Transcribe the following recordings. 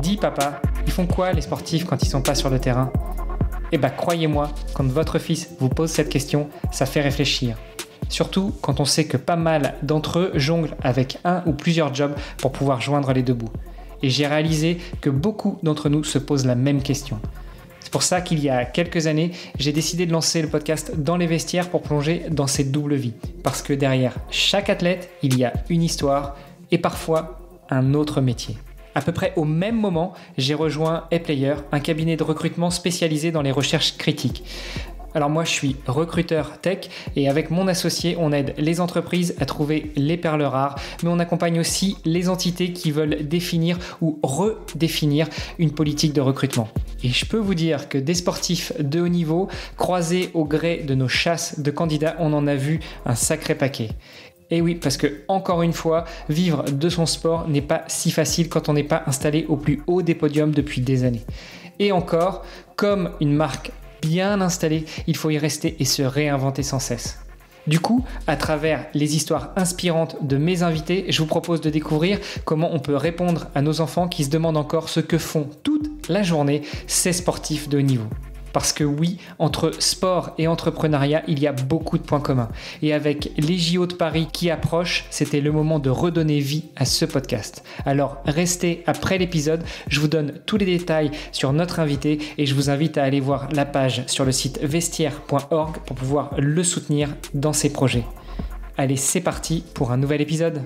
Dis papa, ils font quoi les sportifs quand ils sont pas sur le terrain? Eh bah croyez-moi, quand votre fils vous pose cette question, ça fait réfléchir. Surtout quand on sait que pas mal d'entre eux jonglent avec un ou plusieurs jobs pour pouvoir joindre les deux bouts. Et j'ai réalisé que beaucoup d'entre nous se posent la même question. C'est pour ça qu'il y a quelques années, j'ai décidé de lancer le podcast Dans les vestiaires pour plonger dans cette double vie. Parce que derrière chaque athlète, il y a une histoire et parfois un autre métier. À peu près au même moment, j'ai rejoint ePlayer, un cabinet de recrutement spécialisé dans les recherches critiques. Alors moi je suis recruteur tech et avec mon associé on aide les entreprises à trouver les perles rares mais on accompagne aussi les entités qui veulent définir ou redéfinir une politique de recrutement. Et je peux vous dire que des sportifs de haut niveau croisés au gré de nos chasses de candidats on en a vu un sacré paquet. Et oui, parce que encore une fois, vivre de son sport n'est pas si facile quand on n'est pas installé au plus haut des podiums depuis des années. Et encore, comme une marque bien installée, il faut y rester et se réinventer sans cesse. Du coup, à travers les histoires inspirantes de mes invités, je vous propose de découvrir comment on peut répondre à nos enfants qui se demandent encore ce que font toute la journée ces sportifs de haut niveau. Parce que oui, entre sport et entrepreneuriat, il y a beaucoup de points communs. Et avec les JO de Paris qui approchent, c'était le moment de redonner vie à ce podcast. Alors restez après l'épisode, je vous donne tous les détails sur notre invité et je vous invite à aller voir la page sur le site vestiaire.org pour pouvoir le soutenir dans ses projets. Allez, c'est parti pour un nouvel épisode.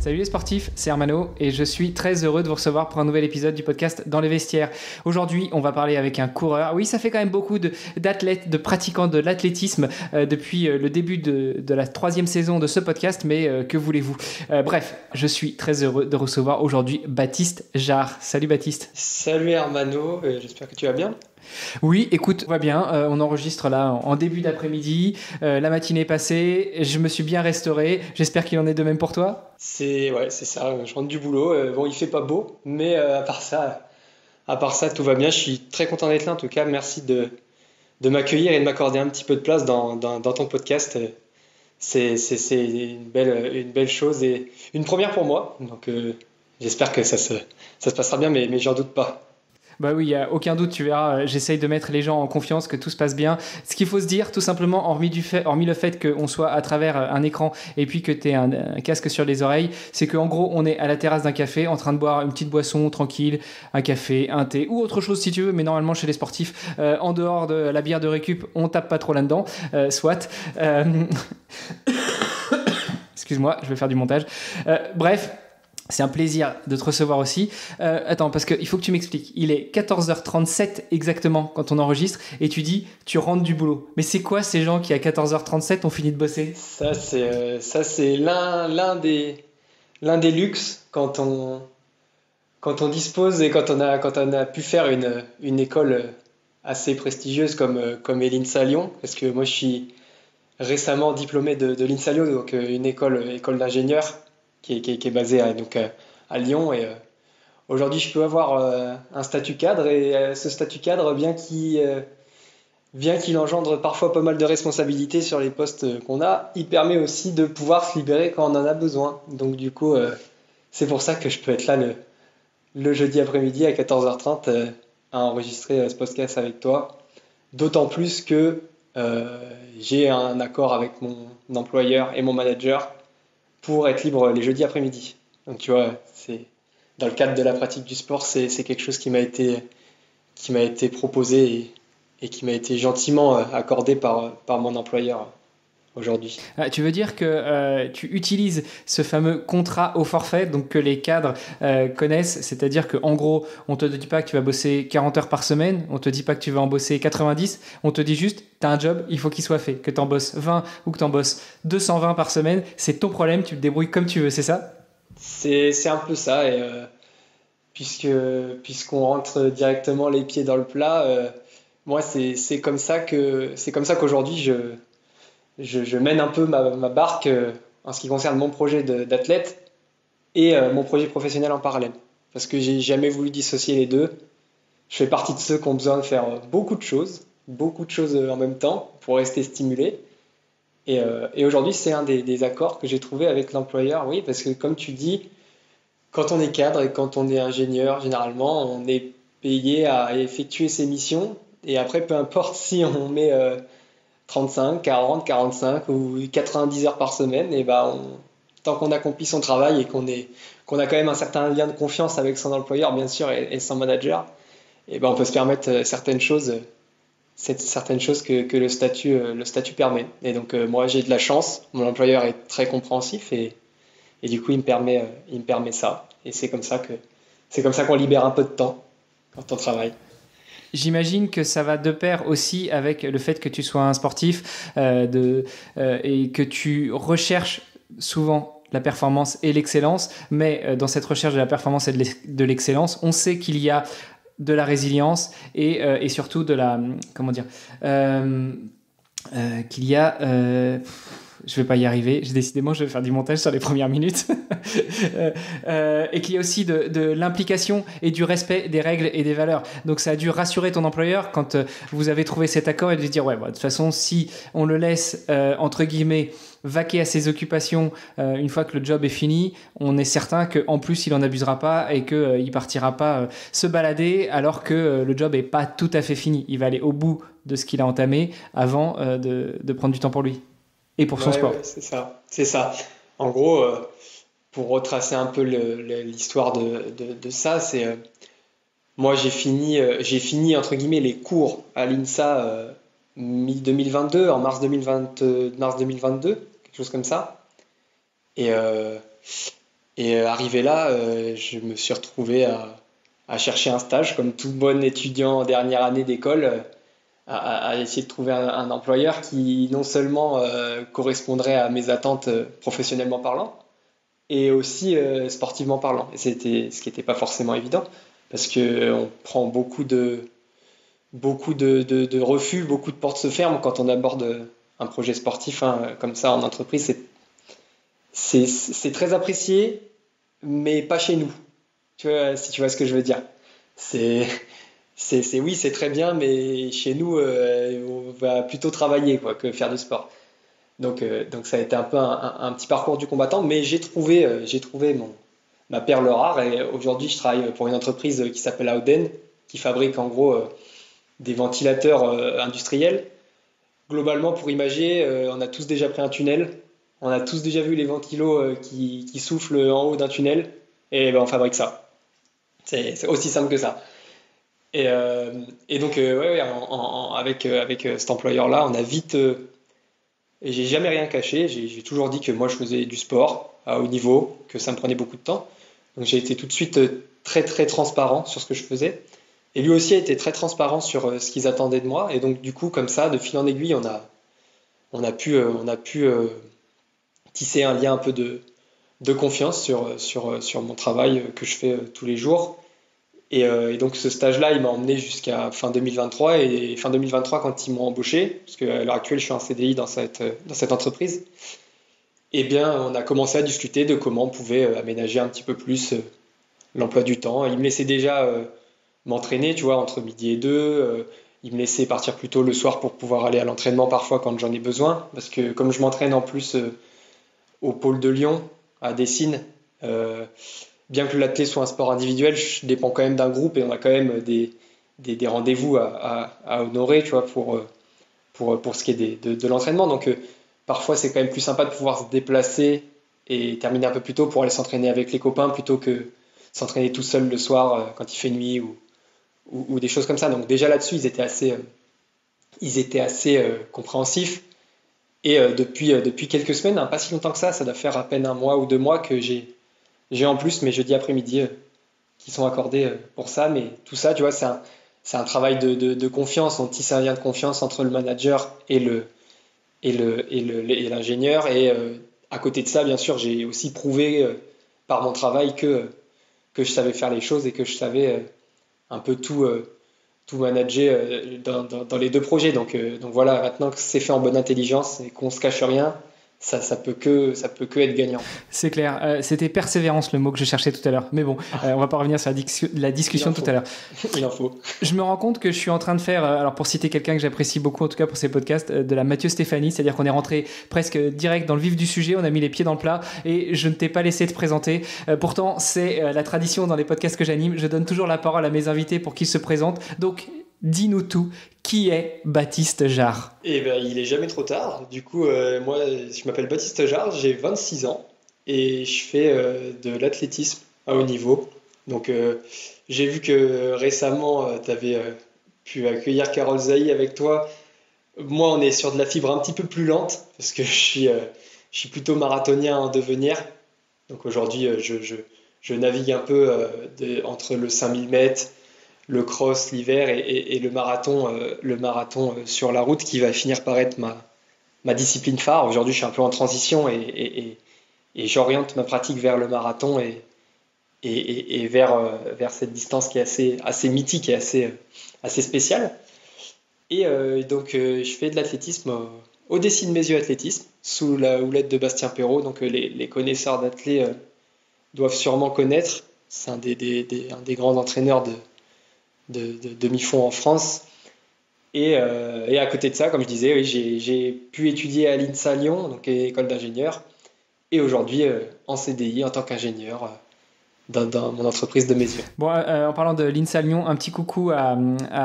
Salut les sportifs, c'est Hermano et je suis très heureux de vous recevoir pour un nouvel épisode du podcast Dans les vestiaires. Aujourd'hui, on va parler avec un coureur. Oui, ça fait quand même beaucoup d'athlètes, de, pratiquants de l'athlétisme euh, depuis euh, le début de, la troisième saison de ce podcast, mais euh, que voulez-vous? Bref, je suis très heureux de recevoir aujourd'hui Baptiste Jarre. Salut Baptiste. Salut Hermano, j'espère que tu vas bien. Oui, écoute, va bien. Euh, on enregistre là en, début d'après-midi. Euh, la matinée est passée. Je me suis bien restauré. J'espère qu'il en est de même pour toi. C'est ouais, c'est ça. Je rentre du boulot. Euh, bon, il fait pas beau, mais à part ça, à part ça, tout va bien. Je suis très content d'être là. En tout cas, merci de de m'accueillir et de m'accorder un petit peu de place dans, ton podcast. C'est une belle, une belle chose et une première pour moi. Donc, j'espère que ça se, ça se passera bien, mais, mais j'en doute pas. Bah oui, il a aucun doute, tu verras, euh, j'essaye de mettre les gens en confiance, que tout se passe bien. Ce qu'il faut se dire, tout simplement, hormis, du fait, hormis le fait qu'on soit à travers euh, un écran et puis que tu un, casque sur les oreilles, c'est qu'en gros, on est à la terrasse d'un café en train de boire une petite boisson tranquille, un café, un thé ou autre chose si tu veux, mais normalement chez les sportifs, euh, en dehors de la bière de récup, on tape pas trop là-dedans, soit. Excuse-moi, je vais faire du montage. bref, c'est un plaisir de te recevoir aussi. Euh, attends, parce qu'il faut que tu m'expliques. Il est 14h37 exactement quand on enregistre et tu dis tu rentres du boulot. Mais c'est quoi ces gens qui à 14h37 ont fini de bosser? Ça c'est euh, ça c'est l'un des des luxes quand on quand on dispose et quand on a quand on a pu faire une, une école assez prestigieuse comme comme l'INSA Lyon parce que moi je suis récemment diplômé de, de l'INSA Lyon donc euh, une école école d'ingénieur qui est, qui, basé à, donc, à Lyon. Et euh, aujourd'hui, je peux avoir euh, un statut cadre et euh, ce statut cadre, bien qu'il bien qu'il engendre parfois pas mal de responsabilités sur les postes qu'on a, il permet aussi de pouvoir se libérer quand on en a besoin. Donc du coup, c'est pour ça que je peux être là le jeudi après-midi à 14h30 à enregistrer ce podcast avec toi. D'autant plus que j'ai un accord avec mon employeur et mon manager pour être libre les jeudis après-midi. Donc tu vois, c'est dans le cadre de la pratique du sport, c'est quelque chose qui m'a été, qui m'a été proposé et, et qui m'a été gentiment euh, accordé par, par mon employeur aujourd'hui. Ah, tu veux dire que euh, tu utilises ce fameux contrat au forfait, donc que les cadres euh, connaissent, c'est-à-dire qu'en gros, on te dit pas que tu vas bosser 40 heures par semaine, on te dit pas que tu vas en bosser 90, on te dit juste, tu as un job, il faut qu'il soit fait, que tu en bosses 20 ou que tu en bosses 220 par semaine, c'est ton problème, tu te débrouilles comme tu veux, c'est ça? C'est un peu ça, et euh, puisque puisqu'on rentre directement les pieds dans le plat, moi c'est comme ça que c'est comme ça qu'aujourd'hui je je, mène un peu ma, barque euh, en ce qui concerne mon projet d'athlète et euh, mon projet professionnel en parallèle. Parce que j'ai jamais voulu dissocier les deux. Je fais partie de ceux qui ont besoin de faire beaucoup de choses, beaucoup de choses en même temps pour rester stimulé. Et, et aujourd'hui, c'est un des, des, accords que j'ai trouvé avec l'employeur, oui, parce que comme tu dis, quand on est cadre et quand on est ingénieur, généralement, on est payé à effectuer ses missions. Et après, peu importe si on met 35, 40, 45 ou 90 heures par semaine, et ben tant qu'on accomplit son travail et qu'on a quand même un certain lien de confiance avec son employeur, bien sûr, et, son manager, et ben on peut se permettre euh, certaines choses, certaines choses que, que le, statut, euh, le statut permet. Et donc, euh, moi, j'ai de la chance, mon employeur est très compréhensif et, du coup, il me permet, permet ça. Et c'est comme ça c'est comme ça qu'on libère un peu de temps quand on travaille. J'imagine que ça va de pair aussi avec le fait que tu sois un sportif euh, de, euh, et que tu recherches souvent la performance et l'excellence, mais euh, dans cette recherche de la performance et de l'excellence, on sait qu'il y a de la résilience et, et, surtout de la comment dire qu'il y a je vais pas y arriver. J'ai décidément, je vais faire du montage sur les premières minutes. Euh, euh, et qu'il y a aussi de, l'implication et du respect des règles et des valeurs. Donc ça a dû rassurer ton employeur quand euh, vous avez trouvé cet accord et de dire ouais, bah, de toute façon, si on le laisse entre guillemets vaquer à ses occupations une fois que le job est fini, on est certain qu'en plus il en abusera pas et qu'il ne partira pas se balader alors que le job est pas tout à fait fini. Il va aller au bout de ce qu'il a entamé avant de prendre du temps pour lui et pour son sport. c'est ça, c'est ça. En gros, euh, pour retracer un peu l'histoire de, de, ça, c'est euh, moi j'ai fini, euh, j'ai fini entre guillemets les cours à l'INSA mi 2022, en mars, 2020, mars 2022, quelque chose comme ça. Et, et arrivé là, je me suis retrouvé à, à, chercher un stage comme tout bon étudiant en dernière année d'école à, essayer de trouver un, employeur qui non seulement euh, correspondrait à mes attentes euh, professionnellement parlant, et aussi euh, sportivement parlant. Et c'était ce qui n'était pas forcément évident, parce qu'on prend beaucoup de, beaucoup de, refus, beaucoup de portes se ferment quand on aborde un projet sportif hein, comme ça en entreprise. C'est très apprécié, mais pas chez nous. Tu vois, si tu vois ce que je veux dire. C'est oui, c'est très bien, mais chez nous, euh, on va plutôt travailler quoi, que faire du sport. Donc, euh, donc ça a été un peu un, petit parcours du combattant, mais j'ai trouvé, euh, j'ai trouvé mon, ma perle rare et aujourd'hui je travaille pour une entreprise qui s'appelle Auden, qui fabrique en gros des ventilateurs industriels. Globalement, pour imager, on a tous déjà pris un tunnel, on a tous déjà vu les ventilos qui, qui soufflent en haut d'un tunnel, et ben, on fabrique ça. C'est aussi simple que ça. Et, euh, et donc, euh, avec, euh, cet employeur-là, on a vite. et j'ai jamais rien caché. J'ai toujours dit que moi, je faisais du sport à haut niveau, que ça me prenait beaucoup de temps. Donc, j'ai été tout de suite très, très transparent sur ce que je faisais. Et lui aussi a été très transparent sur ce qu'ils attendaient de moi. Et donc, du coup, comme ça, de fil en aiguille, on a, on a pu, on a pu tisser un lien un peu de, confiance sur mon travail que je fais tous les jours. Euh, et, donc ce stage-là, il m'a emmené jusqu'à fin 2023. Et fin 2023, quand ils m'ont embauché, parce qu'à l'heure actuelle, je suis en CDI dans cette, dans cette entreprise, eh bien, on a commencé à discuter de comment on pouvait euh, aménager un petit peu plus euh, l'emploi du temps. Il me laissait déjà m'entraîner, tu vois, entre midi et deux. Il me laissait partir plus tôt le soir pour pouvoir aller à l'entraînement parfois quand j'en ai besoin. Parce que comme je m'entraîne en plus au pôle de Lyon, à Dessines, bien que l'athlète soit un sport individuel, je dépends quand même d'un groupe et on a quand même des, rendez-vous à, honorer, tu vois, pour, euh, pour, pour ce qui est de, de l'entraînement. Donc euh, parfois c'est quand même plus sympa de pouvoir se déplacer et terminer un peu plus tôt pour aller s'entraîner avec les copains plutôt que s'entraîner tout seul le soir euh, quand il fait nuit ou, ou, des choses comme ça. Donc déjà là-dessus, ils étaient assez, ils étaient assez compréhensifs. Et depuis, depuis quelques semaines, hein, pas si longtemps que ça, ça doit faire à peine un mois ou deux mois que j'ai j'ai en plus mes jeudis après-midi euh, qui sont accordés euh, pour ça. Mais tout ça, tu vois, c'est un, travail de, confiance. On tisse un lien de confiance entre le manager et l'ingénieur. Et, euh, à côté de ça, bien sûr, j'ai aussi prouvé par mon travail que je savais faire les choses et que je savais un peu tout manager dans, dans, dans, les deux projets. Donc donc voilà, maintenant que c'est fait en bonne intelligence et qu'on se cache rien, ça, ça peut que ça peut que être gagnant. C'est clair. Euh, c'était persévérance le mot que je cherchais tout à l'heure. Mais bon, ah. euh, on va pas revenir sur la, discussion tout à l'heure. Il en faut. Je me rends compte que je suis en train de faire, euh, alors pour citer quelqu'un que j'apprécie beaucoup en tout cas pour ces podcasts, de la Mathieu Stéphanie, c'est-à-dire qu'on est rentré presque direct dans le vif du sujet, on a mis les pieds dans le plat et je ne t'ai pas laissé te présenter. pourtant, c'est la tradition dans les podcasts que j'anime. Je donne toujours la parole à mes invités pour qu'ils se présentent. Donc, dis-nous tout. Qui est Baptiste Jarre? Eh ben, il est jamais trop tard. Du coup, euh, moi, je m'appelle Baptiste Jarre, j'ai 26 ans et je fais euh, de l'athlétisme à haut niveau. Donc, euh, j'ai vu que récemment, tu avais pu accueillir Carole Zaï avec toi. Moi, on est sur de la fibre un petit peu plus lente parce que je suis, plutôt marathonien en devenir. Donc, aujourd'hui, je, navigue un peu entre le 5000 mètres le cross l'hiver et, le marathon, euh, le marathon euh, sur la route qui va finir par être ma, discipline phare. Aujourd'hui, je suis un peu en transition et, j'oriente ma pratique vers le marathon et, euh, vers cette distance qui est assez, mythique et assez, spéciale. Et donc, je fais de l'athlétisme au-dessus de mes yeux athlétisme, sous la houlette de Bastien Perrault. Donc, les, connaisseurs d'athlètes doivent sûrement connaître. C'est un des grands entraîneurs de, de, demi-fond en France. Euh, et, à côté de ça, comme je disais, j'ai pu étudier à l'INSA Lyon, donc école d'ingénieur, et aujourd'hui euh, en CDI en tant qu'ingénieur euh, dans, mon entreprise de mesure. Bon, euh, en parlant de l'INSA Lyon, un petit coucou à,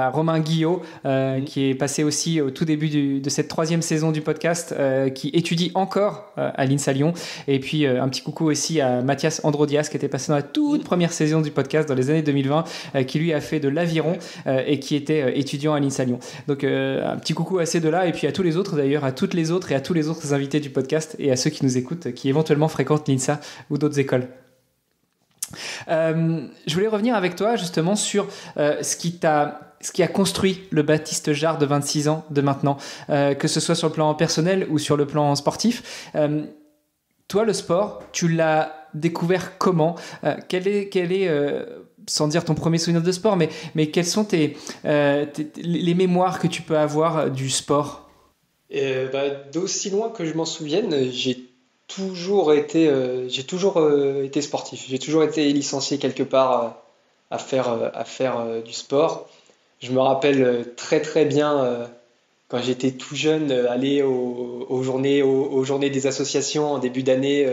Romain Guillot, euh, qui est passé aussi au tout début de cette troisième saison du podcast, euh, qui étudie encore à l'INSA Lyon. Et puis un petit coucou aussi à Mathias Androdias, qui était passé dans la toute première saison du podcast dans les années 2020, qui lui a fait de l'aviron et qui était étudiant à l'INSA Lyon. Donc un petit coucou à ces deux-là, et puis à tous les autres d'ailleurs, à toutes les autres et à tous les autres invités du podcast, et à ceux qui nous écoutent, qui éventuellement fréquentent l'INSA ou d'autres écoles. Euh, je voulais revenir avec toi justement sur euh, ce qui a construit le Baptiste Jarre de 26 ans de maintenant, euh, que ce soit sur le plan personnel ou sur le plan sportif. toi, le sport, tu l'as découvert comment? Quel est, sans dire ton premier souvenir de sport, mais, quelles sont les mémoires que tu peux avoir du sport? Bah, D'aussi loin que je m'en souvienne, j'ai toujours été, euh, j'ai toujours euh, été sportif. J'ai toujours été licencié quelque part euh, à faire, à faire du sport. Je me rappelle très très bien quand j'étais tout jeune aller aux, journées, aux, journées des associations en début d'année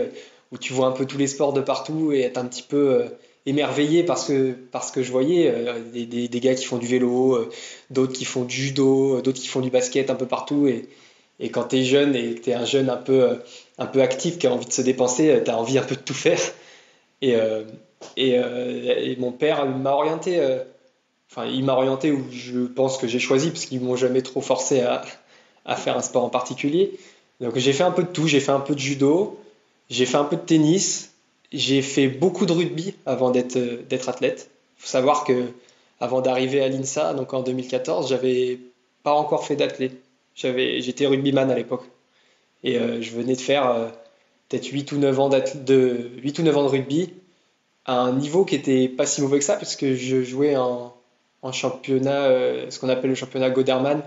où tu vois un peu tous les sports de partout et être un petit peu émerveillé parce que, parce que je voyais des, des, des, gars qui font du vélo, d'autres qui font du judo, d'autres qui font du basket un peu partout. Et, et quand tu es jeune et que tu es un jeune un peu, un peu actif, qui a envie de se dépenser, tu as envie un peu de tout faire. Et, euh, euh, et, mon père m'a orienté, euh, enfin il m'a orienté où je pense que j'ai choisi, parce qu'ils m'ont jamais trop forcé à, à, faire un sport en particulier. Donc j'ai fait un peu de tout, j'ai fait un peu de judo, j'ai fait un peu de tennis, j'ai fait beaucoup de rugby avant d'être d'être athlète. Il faut savoir que avant d'arriver à l'INSA, donc en 2014, j'avais pas encore fait d'athlète. J'étais rugbyman à l'époque. Et euh, je venais de faire euh, peut-être 8 ou 9 ans de 8 ou 9 ans de rugby à un niveau qui était pas si mauvais que ça parce que je jouais en, en championnat euh, ce qu'on appelle le championnat Goderman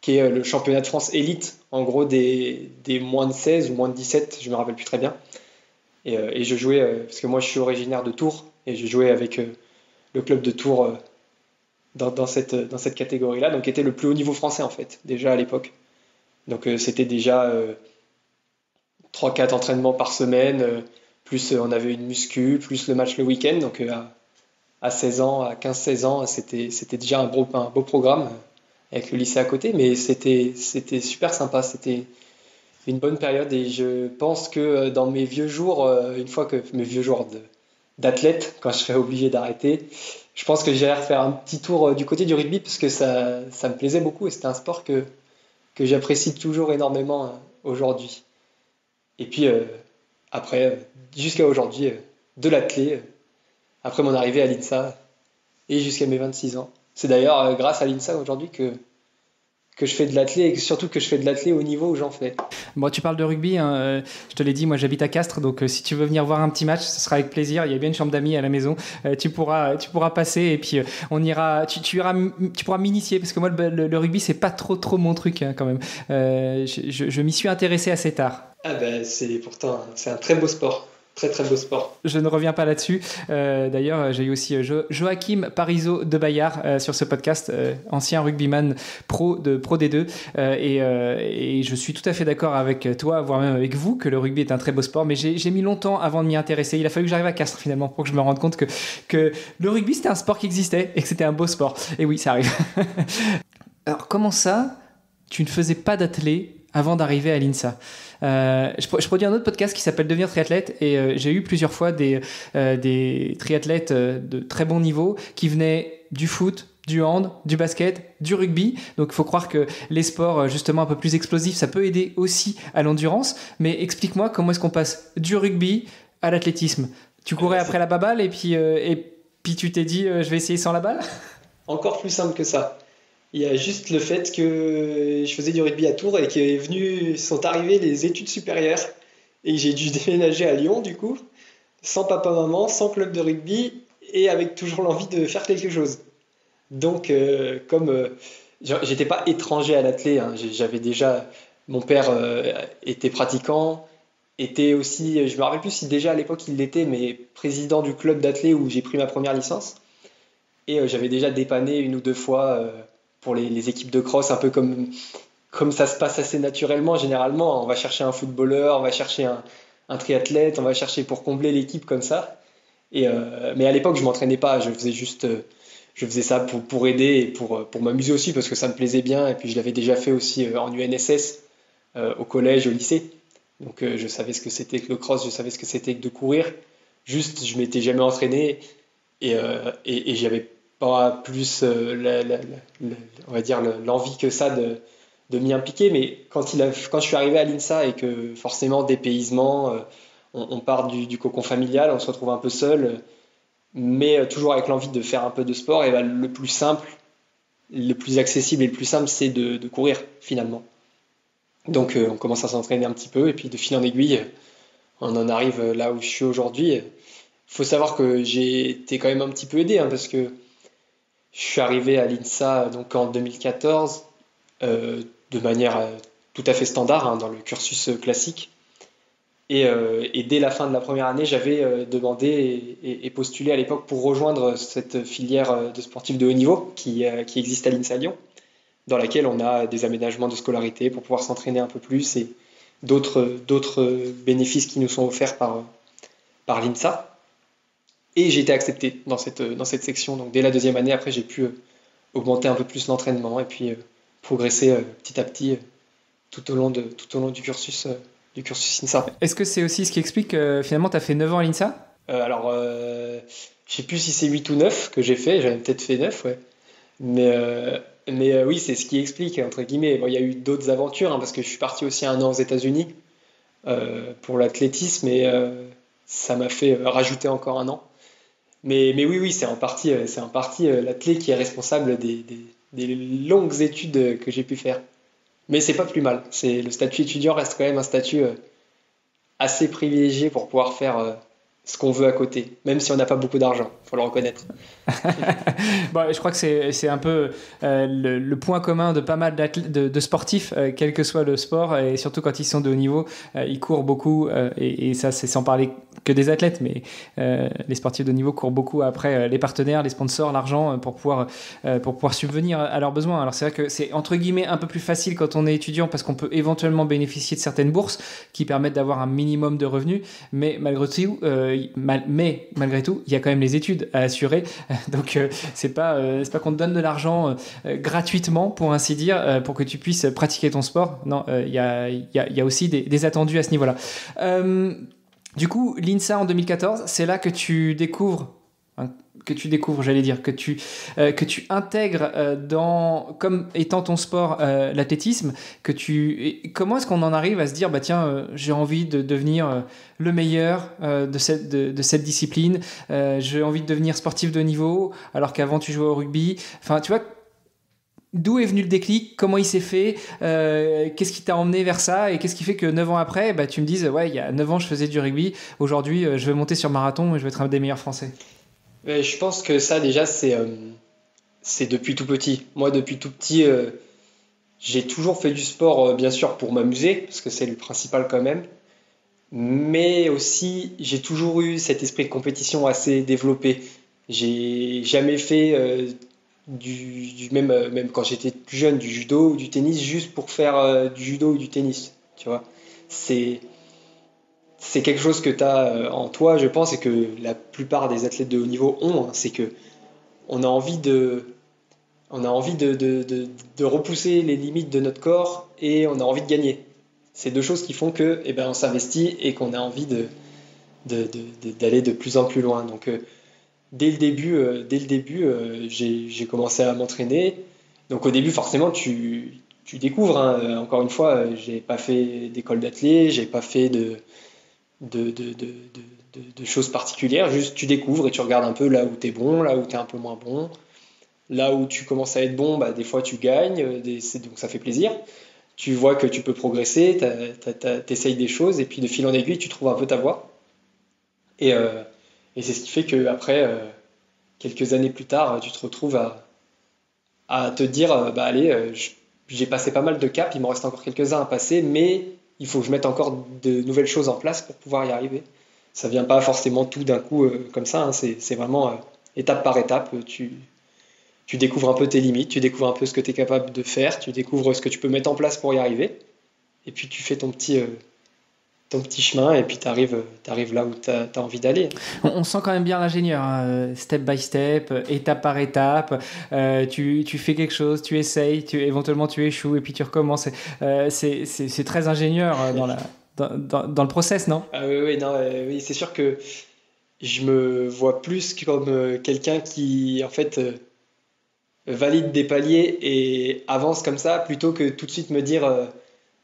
qui est le championnat de France élite en gros des, moins de 16 ou moins de 17 je me rappelle plus très bien et je jouais parce que moi je suis originaire de Tours et je jouais avec le club de Tours dans, cette, dans cette catégorie là donc était le plus haut niveau français en fait déjà à l'époque donc euh, c'était déjà 3-4 euh, entraînements par semaine, euh, plus on avait une muscu, plus le match le week-end. Donc à, 16 ans, à 15-16 ans, c'était déjà un beau, un beau programme avec le lycée à côté, mais c'était super sympa. C'était une bonne période et je pense que dans mes vieux jours, une fois que mes vieux jours d'athlète, quand je serai obligé d'arrêter, je pense que j'irai faire un petit tour du côté du rugby parce que ça, ça me plaisait beaucoup et c'était un sport que, que j'apprécie toujours énormément euh, aujourd'hui. Et puis euh, après, euh, jusqu'à aujourd'hui, de l'athlé, après mon arrivée à l'INSA et jusqu'à mes 26 ans. C'est d'ailleurs grâce à l'INSA aujourd'hui que, que je fais de l'athlé et surtout que je fais de l'athlé au niveau où j'en fais. Bon, tu parles de rugby, hein, euh, je te l'ai dit, moi j'habite à Castres, donc euh, si tu veux venir voir un petit match, ce sera avec plaisir. Il y a bien une chambre d'amis à la maison, euh, tu pourras, tu pourras passer et puis on ira, tu, tu, iras, tu pourras m'initier parce que moi le, rugby c'est pas trop trop mon truc hein, quand même. je, je, m'y suis intéressé assez tard. Ah ben c'est pourtant c'est un très beau sport. Très très beau sport. Je ne reviens pas là-dessus. Euh, d'ailleurs, j'ai eu aussi euh, Joachim Parizeau de Bayard euh, sur ce podcast, ancien rugbyman pro de Pro D2. Et, et, je suis tout à fait d'accord avec toi, voire même avec vous, que le rugby est un très beau sport. Mais j'ai mis longtemps avant de m'y intéresser. Il a fallu que j'arrive à Castres finalement pour que je me rende compte que, que le rugby c'était un sport qui existait et que c'était un beau sport. Et oui, ça arrive. Alors comment ça, tu ne faisais pas d'athlé avant d'arriver à l'INSA? Euh, je, produis un autre podcast qui s'appelle Devenir triathlète et euh, j'ai eu plusieurs fois des, euh, triathlètes de très bon niveau qui venaient du foot, du hand, du basket, du rugby. Donc il faut croire que les sports justement un peu plus explosifs, ça peut aider aussi à l'endurance. Mais explique-moi comment est-ce qu'on passe du rugby à l'athlétisme. Tu courais après la baballe et puis, et puis tu t'es dit je vais essayer sans la balle? Encore plus simple que ça. Il y a juste le fait que je faisais du rugby à Tours et est venu, sont arrivées les études supérieures et j'ai dû déménager à Lyon du coup, sans papa-maman, sans club de rugby et avec toujours l'envie de faire quelque chose. Donc, euh, comme euh, j'étais pas étranger à l'athlé, hein, j'avais déjà, mon père euh, était pratiquant, était aussi, je me rappelle plus si déjà à l'époque il l'était, mais président du club d'athlé où j'ai pris ma première licence. Et j'avais déjà dépanné une ou deux fois pour les, équipes de cross, un peu comme, comme ça se passe assez naturellement généralement. On va chercher un footballeur, on va chercher un, triathlète, on va chercher pour combler l'équipe comme ça. Et, euh, mais à l'époque, je m'entraînais pas, je faisais juste, euh, je faisais ça pour, pour aider et pour, pour m'amuser aussi parce que ça me plaisait bien. Et puis je l'avais déjà fait aussi euh, en UNSS, au collège, au lycée. Donc je savais ce que c'était que le cross, je savais ce que c'était que de courir. Juste, je m'étais jamais entraîné et, et, et j'avais plus, euh, on va dire, l'envie que ça de, m'y impliquer. Mais quand, je suis arrivé à l'INSA et que forcément, dépaysement, euh, on, part du, cocon familial, on se retrouve un peu seul, mais euh, toujours avec l'envie de faire un peu de sport, et ben, le plus simple, le plus accessible et le plus simple, c'est de, de, courir finalement. Donc on commence à s'entraîner un petit peu, et puis de fil en aiguille, on en arrive là où je suis aujourd'hui. Il faut savoir que j'ai été quand même un petit peu aidé, hein, parce que je suis arrivé à l'INSA donc en 2014 euh, de manière euh, tout à fait standard hein, dans le cursus euh, classique. Et, dès la fin de la première année, j'avais demandé et, postulé à l'époque pour rejoindre cette filière de sportifs de haut niveau qui, qui existe à l'INSA Lyon, dans laquelle on a des aménagements de scolarité pour pouvoir s'entraîner un peu plus et d'autres bénéfices qui nous sont offerts par, par l'INSA. Et j'ai été accepté dans cette, euh, dans cette section. Donc dès la deuxième année, après, j'ai pu euh, augmenter un peu plus l'entraînement et puis euh, progresser petit à petit tout au long, de, tout au long du cursus, du cursus INSA. Est-ce que c'est aussi ce qui explique que finalement tu as fait 9 ans à l'INSA? Alors, je sais plus si c'est 8 ou 9 que j'ai fait, j'avais peut-être fait 9, ouais. Mais, mais oui, c'est ce qui explique, entre guillemets. il y a eu d'autres aventures, hein, parce que je suis parti aussi un an aux États-Unis pour l'athlétisme et ça m'a fait rajouter encore un an. Mais, mais oui, oui, c'est en partie, euh, c'est en partie euh, la qui est responsable des, des, des longues études que j'ai pu faire. Mais c'est pas plus mal. C'est le statut étudiant reste quand même un statut euh, assez privilégié pour pouvoir faire ce qu'on veut à côté, même si on n'a pas beaucoup d'argent, il faut le reconnaître. bon, je crois que c'est un peu euh, le, point commun de pas mal de, de, sportifs, euh, quel que soit le sport, et surtout quand ils sont de haut niveau, euh, ils courent beaucoup, et, et, ça c'est sans parler que des athlètes, mais les sportifs de haut niveau courent beaucoup après les partenaires, les sponsors, l'argent, pour, pouvoir pour pouvoir subvenir à leurs besoins. Alors c'est vrai que c'est entre guillemets un peu plus facile quand on est étudiant, parce qu'on peut éventuellement bénéficier de certaines bourses qui permettent d'avoir un minimum de revenus, mais malgré tout, mais malgré tout, il y a quand même les études à assurer. Donc, euh, c'est pas, euh, c'est pas qu'on te donne de l'argent euh, gratuitement, pour ainsi dire, pour que tu puisses pratiquer ton sport. Non, il y a, y, y, a, aussi des, attendus à ce niveau-là. du coup, l'INSA en 2014, c'est là que tu découvres que tu découvres, j'allais dire, que tu, euh, que tu intègres euh, dans, comme étant ton sport, euh, l'athlétisme, que tu, comment est-ce qu'on en arrive à se dire, bah tiens, j'ai envie de devenir le meilleur de, cette, de, cette discipline, j'ai envie de devenir sportif de niveau, alors qu'avant tu jouais au rugby. Enfin, tu vois, D'où est venu le déclic? Comment il s'est fait? Qu'est-ce qui t'a emmené vers ça? Et qu'est-ce qui fait que 9 ans après, bah, tu me dises Ouais, il y a 9 ans, je faisais du rugby. Aujourd'hui, je vais monter sur marathon et je vais être un des meilleurs Français je pense que ça, déjà, c'est euh, c'est depuis tout petit. Moi, depuis tout petit, euh, j'ai toujours fait du sport, bien sûr, pour m'amuser, parce que c'est le principal quand même. Mais aussi, j'ai toujours eu cet esprit de compétition assez développé. J'ai jamais fait du, même, même quand j'étais plus jeune, du judo ou du tennis juste pour faire du judo ou du tennis. Tu vois, c'est quelque chose que tu as euh, en toi, je pense, et que la plupart des athlètes de haut niveau ont. Hein. c'est que on a envie de, on a envie de, de, de, repousser les limites de notre corps et on a envie de gagner. C'est deux choses qui font que, eh ben, on s'investit et qu'on a envie de, d'aller de, plus en plus loin. Donc, euh, dès le début, euh, dès le début, j'ai commencé à m'entraîner. Donc, au début, forcément, tu, tu découvres. Hein. Encore une fois, j'ai pas fait d'école d'athlète, j'ai pas fait de de, choses particulières, juste tu découvres et tu regardes un peu là où tu es bon, là où tu es un peu moins bon. Là où tu commences à être bon, bah, des fois tu gagnes, euh, donc ça fait plaisir. Tu vois que tu peux progresser, tu essayes des choses, et puis de fil en aiguille, tu trouves un peu ta voie. Et, euh, c'est ce qui fait qu'après, euh, quelques années plus tard, tu te retrouves à, à te dire, bah allez, j'ai passé pas mal de caps, il m'en reste encore quelques-uns à passer, mais il faut que je mette encore de nouvelles choses en place pour pouvoir y arriver. Ça vient pas forcément tout d'un coup euh, comme ça, hein. c'est vraiment euh, étape par étape. Tu, tu découvres un peu tes limites, tu découvres un peu ce que tu es capable de faire, tu découvres ce que tu peux mettre en place pour y arriver, et puis tu fais ton petit, euh, ton petit chemin et puis tu arrives, là où tu as, envie d'aller. On, sent quand même bien l'ingénieur, hein, euh, step by step, euh, étape par étape. Euh, tu, tu, fais quelque chose, tu essayes, tu, éventuellement tu échoues et puis tu recommences. c'est très ingénieur dans, la, dans, dans, le process, non? Ah Oui, oui c'est sûr que je me vois plus comme quelqu'un qui, en fait, valide des paliers et avance comme ça plutôt que tout de suite me dire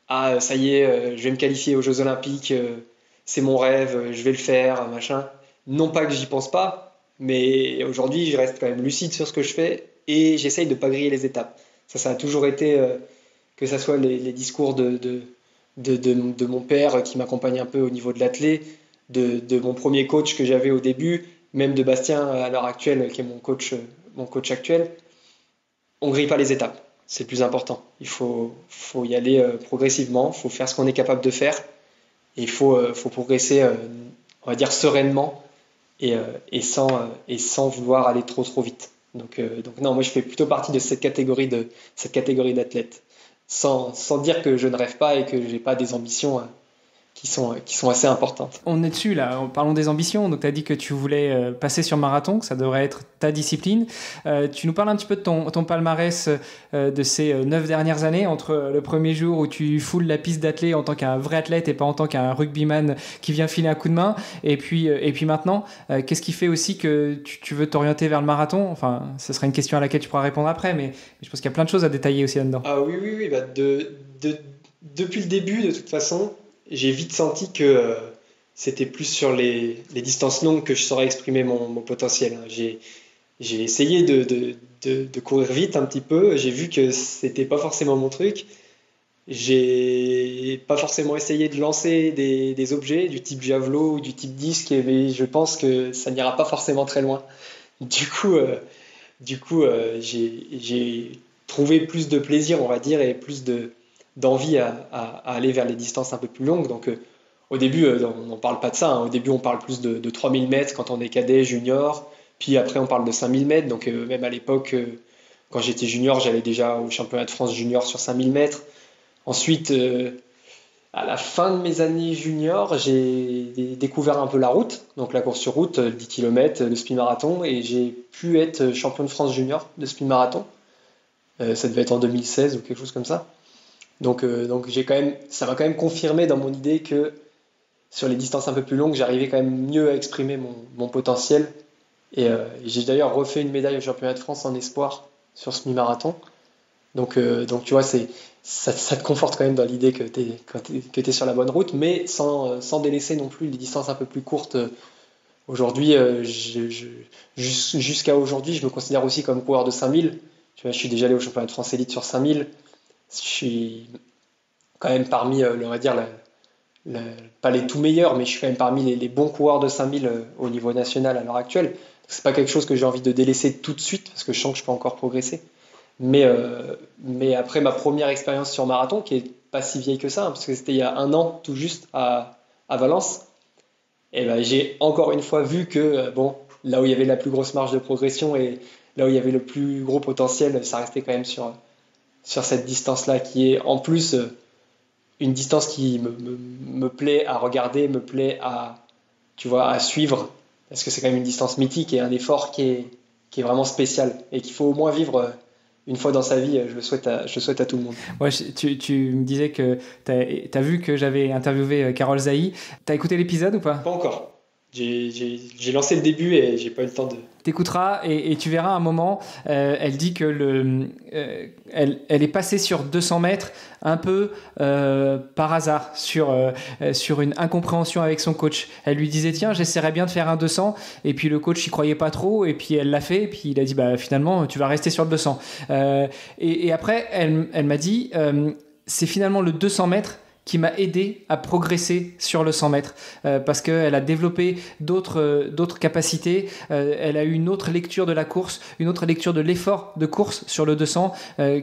ah ça y est, euh, je vais me qualifier aux Jeux Olympiques, euh, c'est mon rêve, euh, je vais le faire, machin. Non pas que j'y pense pas, mais aujourd'hui je reste quand même lucide sur ce que je fais et j'essaye de pas griller les étapes. Ça, ça a toujours été, que ce soit les, discours de, de, de, de, mon père qui m'accompagne un peu au niveau de l'athlé, de, mon premier coach que j'avais au début, même de Bastien à l'heure actuelle, qui est mon coach, mon coach actuel. On grille pas les étapes c'est le plus important. Il faut, faut y aller euh, progressivement, il faut faire ce qu'on est capable de faire, et il faut, euh, faut progresser, euh, on va dire, sereinement et, et, sans, et sans vouloir aller trop trop vite. Donc, donc non, moi je fais plutôt partie de cette catégorie de cette catégorie d'athlètes, sans, sans, dire que je ne rêve pas et que je n'ai pas des ambitions qui sont, qui sont assez importantes. On est dessus là, parlons des ambitions. Donc tu as dit que tu voulais euh, passer sur marathon, que ça devrait être ta discipline. Euh, tu nous parles un petit peu de ton, ton palmarès euh, de ces neuf dernières années, entre le premier jour où tu foules la piste d'athlète en tant qu'un vrai athlète et pas en tant qu'un rugbyman qui vient filer un coup de main, et puis, et puis maintenant, qu'est-ce qui fait aussi que tu, veux t'orienter vers le marathon? Enfin, ce sera une question à laquelle tu pourras répondre après, mais je pense qu'il y a plein de choses à détailler aussi là-dedans. Ah oui, oui, oui. Bah de, de, depuis le début, de toute façon, j'ai vite senti que euh, c'était plus sur les, distances longues que je saurais exprimer mon, potentiel. J'ai, essayé de, courir vite un petit peu, j'ai vu que c'était pas forcément mon truc. J'ai pas forcément essayé de lancer des, des, objets du type javelot ou du type disque, mais je pense que ça n'ira pas forcément très loin. Du coup, euh, du coup euh, j'ai trouvé plus de plaisir, on va dire, et plus de, d'envie à, aller vers les distances un peu plus longues. Donc, euh, au début, euh, on n'en parle pas de ça. Hein. Au début, on parle plus de, 3000 mètres quand on est cadet, junior. Puis après, on parle de 5000 mètres. Donc, euh, même à l'époque, quand j'étais junior, j'allais déjà au championnat de France junior sur 5000 mètres. Ensuite, à la fin de mes années junior, j'ai découvert un peu la route, donc la course sur route, 10 km, le speed marathon, et j'ai pu être champion de France junior de speed marathon. ça devait être en 2016 ou quelque chose comme ça. Donc, euh, donc j'ai quand même, ça m'a quand même confirmé dans mon idée que sur les distances un peu plus longues, j'arrivais quand même mieux à exprimer mon, potentiel. Et, euh, j'ai d'ailleurs refait une médaille au championnat de France en espoir sur ce mi-marathon. Donc, euh, donc tu vois, ça, te conforte quand même dans l'idée que tu es, es, sur la bonne route, mais sans, sans, délaisser non plus les distances un peu plus courtes. Aujourd'hui, jusqu'à aujourd'hui, je me considère aussi comme coureur de 5000. Tu vois, je suis déjà allé au championnat de France élite sur 5000 je suis quand même parmi, euh, on va dire, pas les tout meilleurs, mais je suis quand même parmi les, bons coureurs de 5000 euh, au niveau national à l'heure actuelle. C'est pas quelque chose que j'ai envie de délaisser tout de suite parce que je sens que je peux encore progresser. Mais, mais après ma première expérience sur marathon, qui est pas si vieille que ça, hein, parce que c'était il y a un an tout juste à, Valence, et ben, j'ai encore une fois vu que bon, là où il y avait la plus grosse marge de progression et là où il y avait le plus gros potentiel, ça restait quand même sur, sur cette distance-là, qui est en plus euh, une distance qui me, me, plaît à regarder, me plaît à, tu vois, à suivre, parce que c'est quand même une distance mythique et un effort qui est, qui est vraiment spécial et qu'il faut au moins vivre euh, une fois dans sa vie, je le souhaite à, je souhaite à tout le monde. Ouais, tu, tu me disais que tu as, vu que j'avais interviewé euh, Carole Zaï. Tu as écouté l'épisode ou pas? Pas encore. J'ai lancé le début et j'ai pas eu le temps de. T'écouteras et, tu verras un moment, euh, elle dit que le, euh, elle, elle, est passée sur 200 mètres un peu euh, par hasard, sur, sur une incompréhension avec son coach. Elle lui disait tiens, j'essaierais bien de faire un 200 et puis le coach y croyait pas trop et puis elle l'a fait et puis il a dit bah finalement tu vas rester sur le 200. Et, et, après elle, elle m'a dit c'est finalement le 200 mètres qui m'a aidé à progresser sur le 100 mètres euh, parce qu'elle a développé d'autres euh, d'autres capacités. Euh, elle a eu une autre lecture de la course, une autre lecture de l'effort de course sur le 200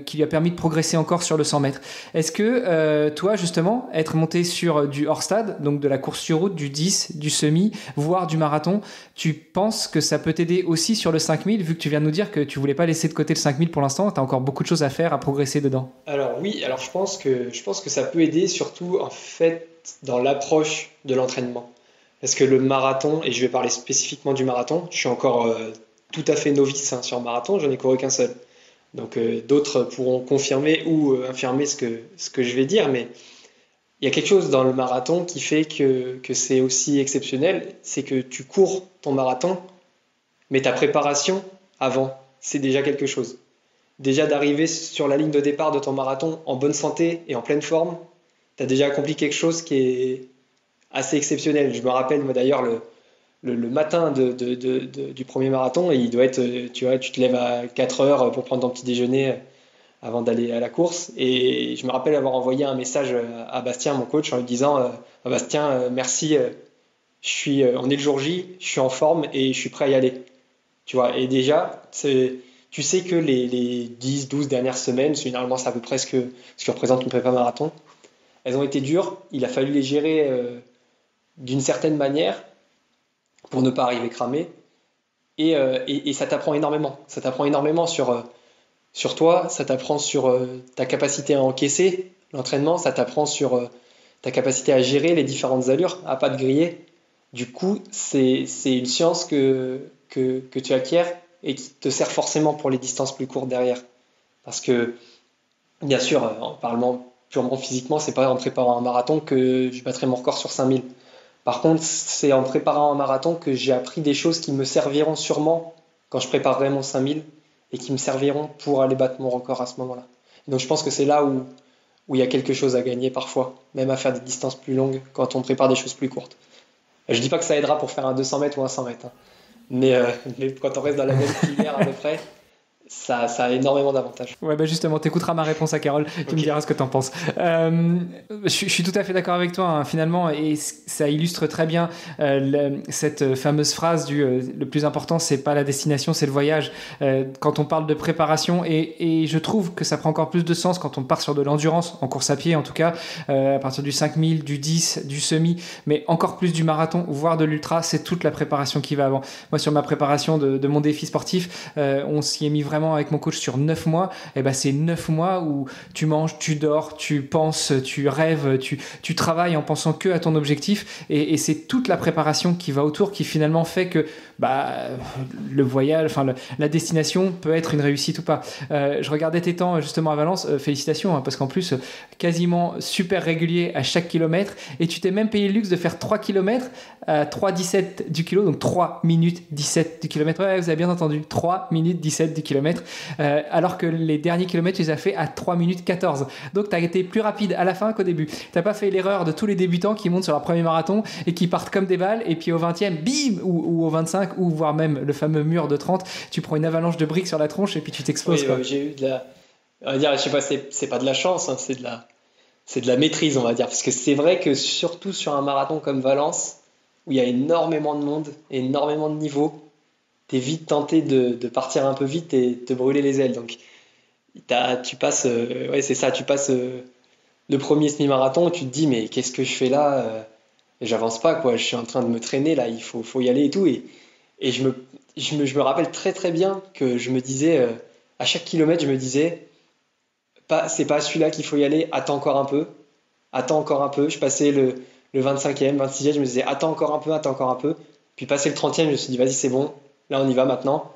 qui lui a permis de progresser encore sur le 100 mètres. Est-ce que toi, justement, être monté sur du hors stade, donc de la course sur route, du 10, du semi, voire du marathon, tu penses que ça peut t'aider aussi sur le 5000 vu que tu viens de nous dire que tu voulais pas laisser de côté le 5000 pour l'instant, tu as encore beaucoup de choses à faire, à progresser dedans? Alors oui, alors je pense que, je pense que ça peut aider sur en fait dans l'approche de l'entraînement. Parce que le marathon, et je vais parler spécifiquement du marathon, je suis encore euh, tout à fait novice hein, sur marathon, j'en ai couru qu'un seul. Donc euh, d'autres pourront confirmer ou euh, infirmer ce que, ce que je vais dire, mais il y a quelque chose dans le marathon qui fait que, que c'est aussi exceptionnel, c'est que tu cours ton marathon, mais ta préparation avant, c'est déjà quelque chose. Déjà d'arriver sur la ligne de départ de ton marathon en bonne santé et en pleine forme, tu as déjà accompli quelque chose qui est assez exceptionnel. Je me rappelle, moi d'ailleurs, le, le, matin du premier marathon, il doit être, tu vois, tu te lèves à 4 heures pour prendre ton petit déjeuner avant d'aller à la course. Et je me rappelle avoir envoyé un message à Bastien, mon coach, en lui disant euh, Bastien, euh, merci, euh, je suis, on est le jour J, je suis en forme et je suis prêt à y aller. Tu vois, et déjà, tu sais que les, les 10, 12 dernières semaines, généralement c'est à peu près ce que, ce que représente une prépa marathon, elles ont été dures. Il a fallu les gérer euh, d'une certaine manière pour ne pas arriver cramé. Et, euh, et, ça t'apprend énormément. Ça t'apprend énormément sur, euh, sur toi, ça t'apprend sur ta capacité à encaisser l'entraînement, ça t'apprend sur ta capacité à gérer les différentes allures, à pas te griller. Du coup, c'est une science que, que, que tu acquiers et qui te sert forcément pour les distances plus courtes derrière. Parce que, bien sûr, en parlant physiquement, c'est pas en préparant un marathon que je battrai mon record sur 5000. Par contre, c'est en préparant un marathon que j'ai appris des choses qui me serviront sûrement quand je préparerai mon 5000 et qui me serviront pour aller battre mon record à ce moment-là. Donc je pense que c'est là où, il y a quelque chose à gagner parfois, même à faire des distances plus longues quand on prépare des choses plus courtes. Je dis pas que ça aidera pour faire un 200 mètres ou un 100 mètres, hein. euh, mais, quand on reste dans la même filière à peu près, ça, a énormément d'avantages. Ouais, bah justement, tu écouteras ma réponse à Carole, tu me diras ce que tu en penses. Euh, je, suis tout à fait d'accord avec toi, hein, finalement, et ça illustre très bien euh, cette fameuse phrase du euh, le plus important, c'est pas la destination, c'est le voyage. quand on parle de préparation, et, et, je trouve que ça prend encore plus de sens quand on part sur de l'endurance, en course à pied en tout cas, à partir du 5000, du 10, du semi, mais encore plus du marathon, voire de l'ultra, c'est toute la préparation qui va avant. Moi, sur ma préparation de, de mon défi sportif, on s'y est mis vraiment avec mon coach sur 9 mois, et eh ben c'est 9 mois où tu manges, tu dors, tu penses, tu rêves, tu, tu travailles en pensant que à ton objectif. Et, et c'est toute la préparation qui va autour qui finalement fait que bah, le voyage, enfin la destination peut être une réussite ou pas. Euh, je regardais tes temps justement à Valence, euh, félicitations, hein, parce qu'en plus, quasiment super régulier à chaque kilomètre, et tu t'es même payé le luxe de faire 3 km à 3,17 du kilo, donc 3 minutes 17 du kilomètre. Ouais, vous avez bien entendu, 3 minutes 17 du kilomètre, euh, alors que les derniers kilomètres, tu les as fait à 3 minutes 14. Donc tu as été plus rapide à la fin qu'au début. T'as pas fait l'erreur de tous les débutants qui montent sur leur premier marathon et qui partent comme des balles, et puis au 20e, bim, ou, ou au 25, ou voire même le fameux mur de 30, tu prends une avalanche de briques sur la tronche et puis tu t'exploses. Oui, j'ai eu de la. On va dire, je sais pas, c'est pas de la chance, hein, c'est de la. C'est de la maîtrise, on va dire. Parce que c'est vrai que surtout sur un marathon comme Valence, où il y a énormément de monde, énormément de niveaux, t'es vite tenté de, de, partir un peu vite et te brûler les ailes. Donc, tu passes, ouais, c'est ça, tu passes le premier semi-marathon, tu te dis, mais qu'est-ce que je fais là J'avance pas, quoi. Je suis en train de me traîner là, il faut, faut y aller et tout. Et, et je, me, je, me, je me rappelle très très bien que je me disais, à chaque kilomètre, je me disais, pas, c'est pas celui-là qu'il faut y aller, attends encore un peu, attends encore un peu. Je passais le, le 25e, 26e, je me disais, attends encore un peu, attends encore un peu. Puis passé le 30e, je me suis dit, vas-y, c'est bon, là on y va maintenant.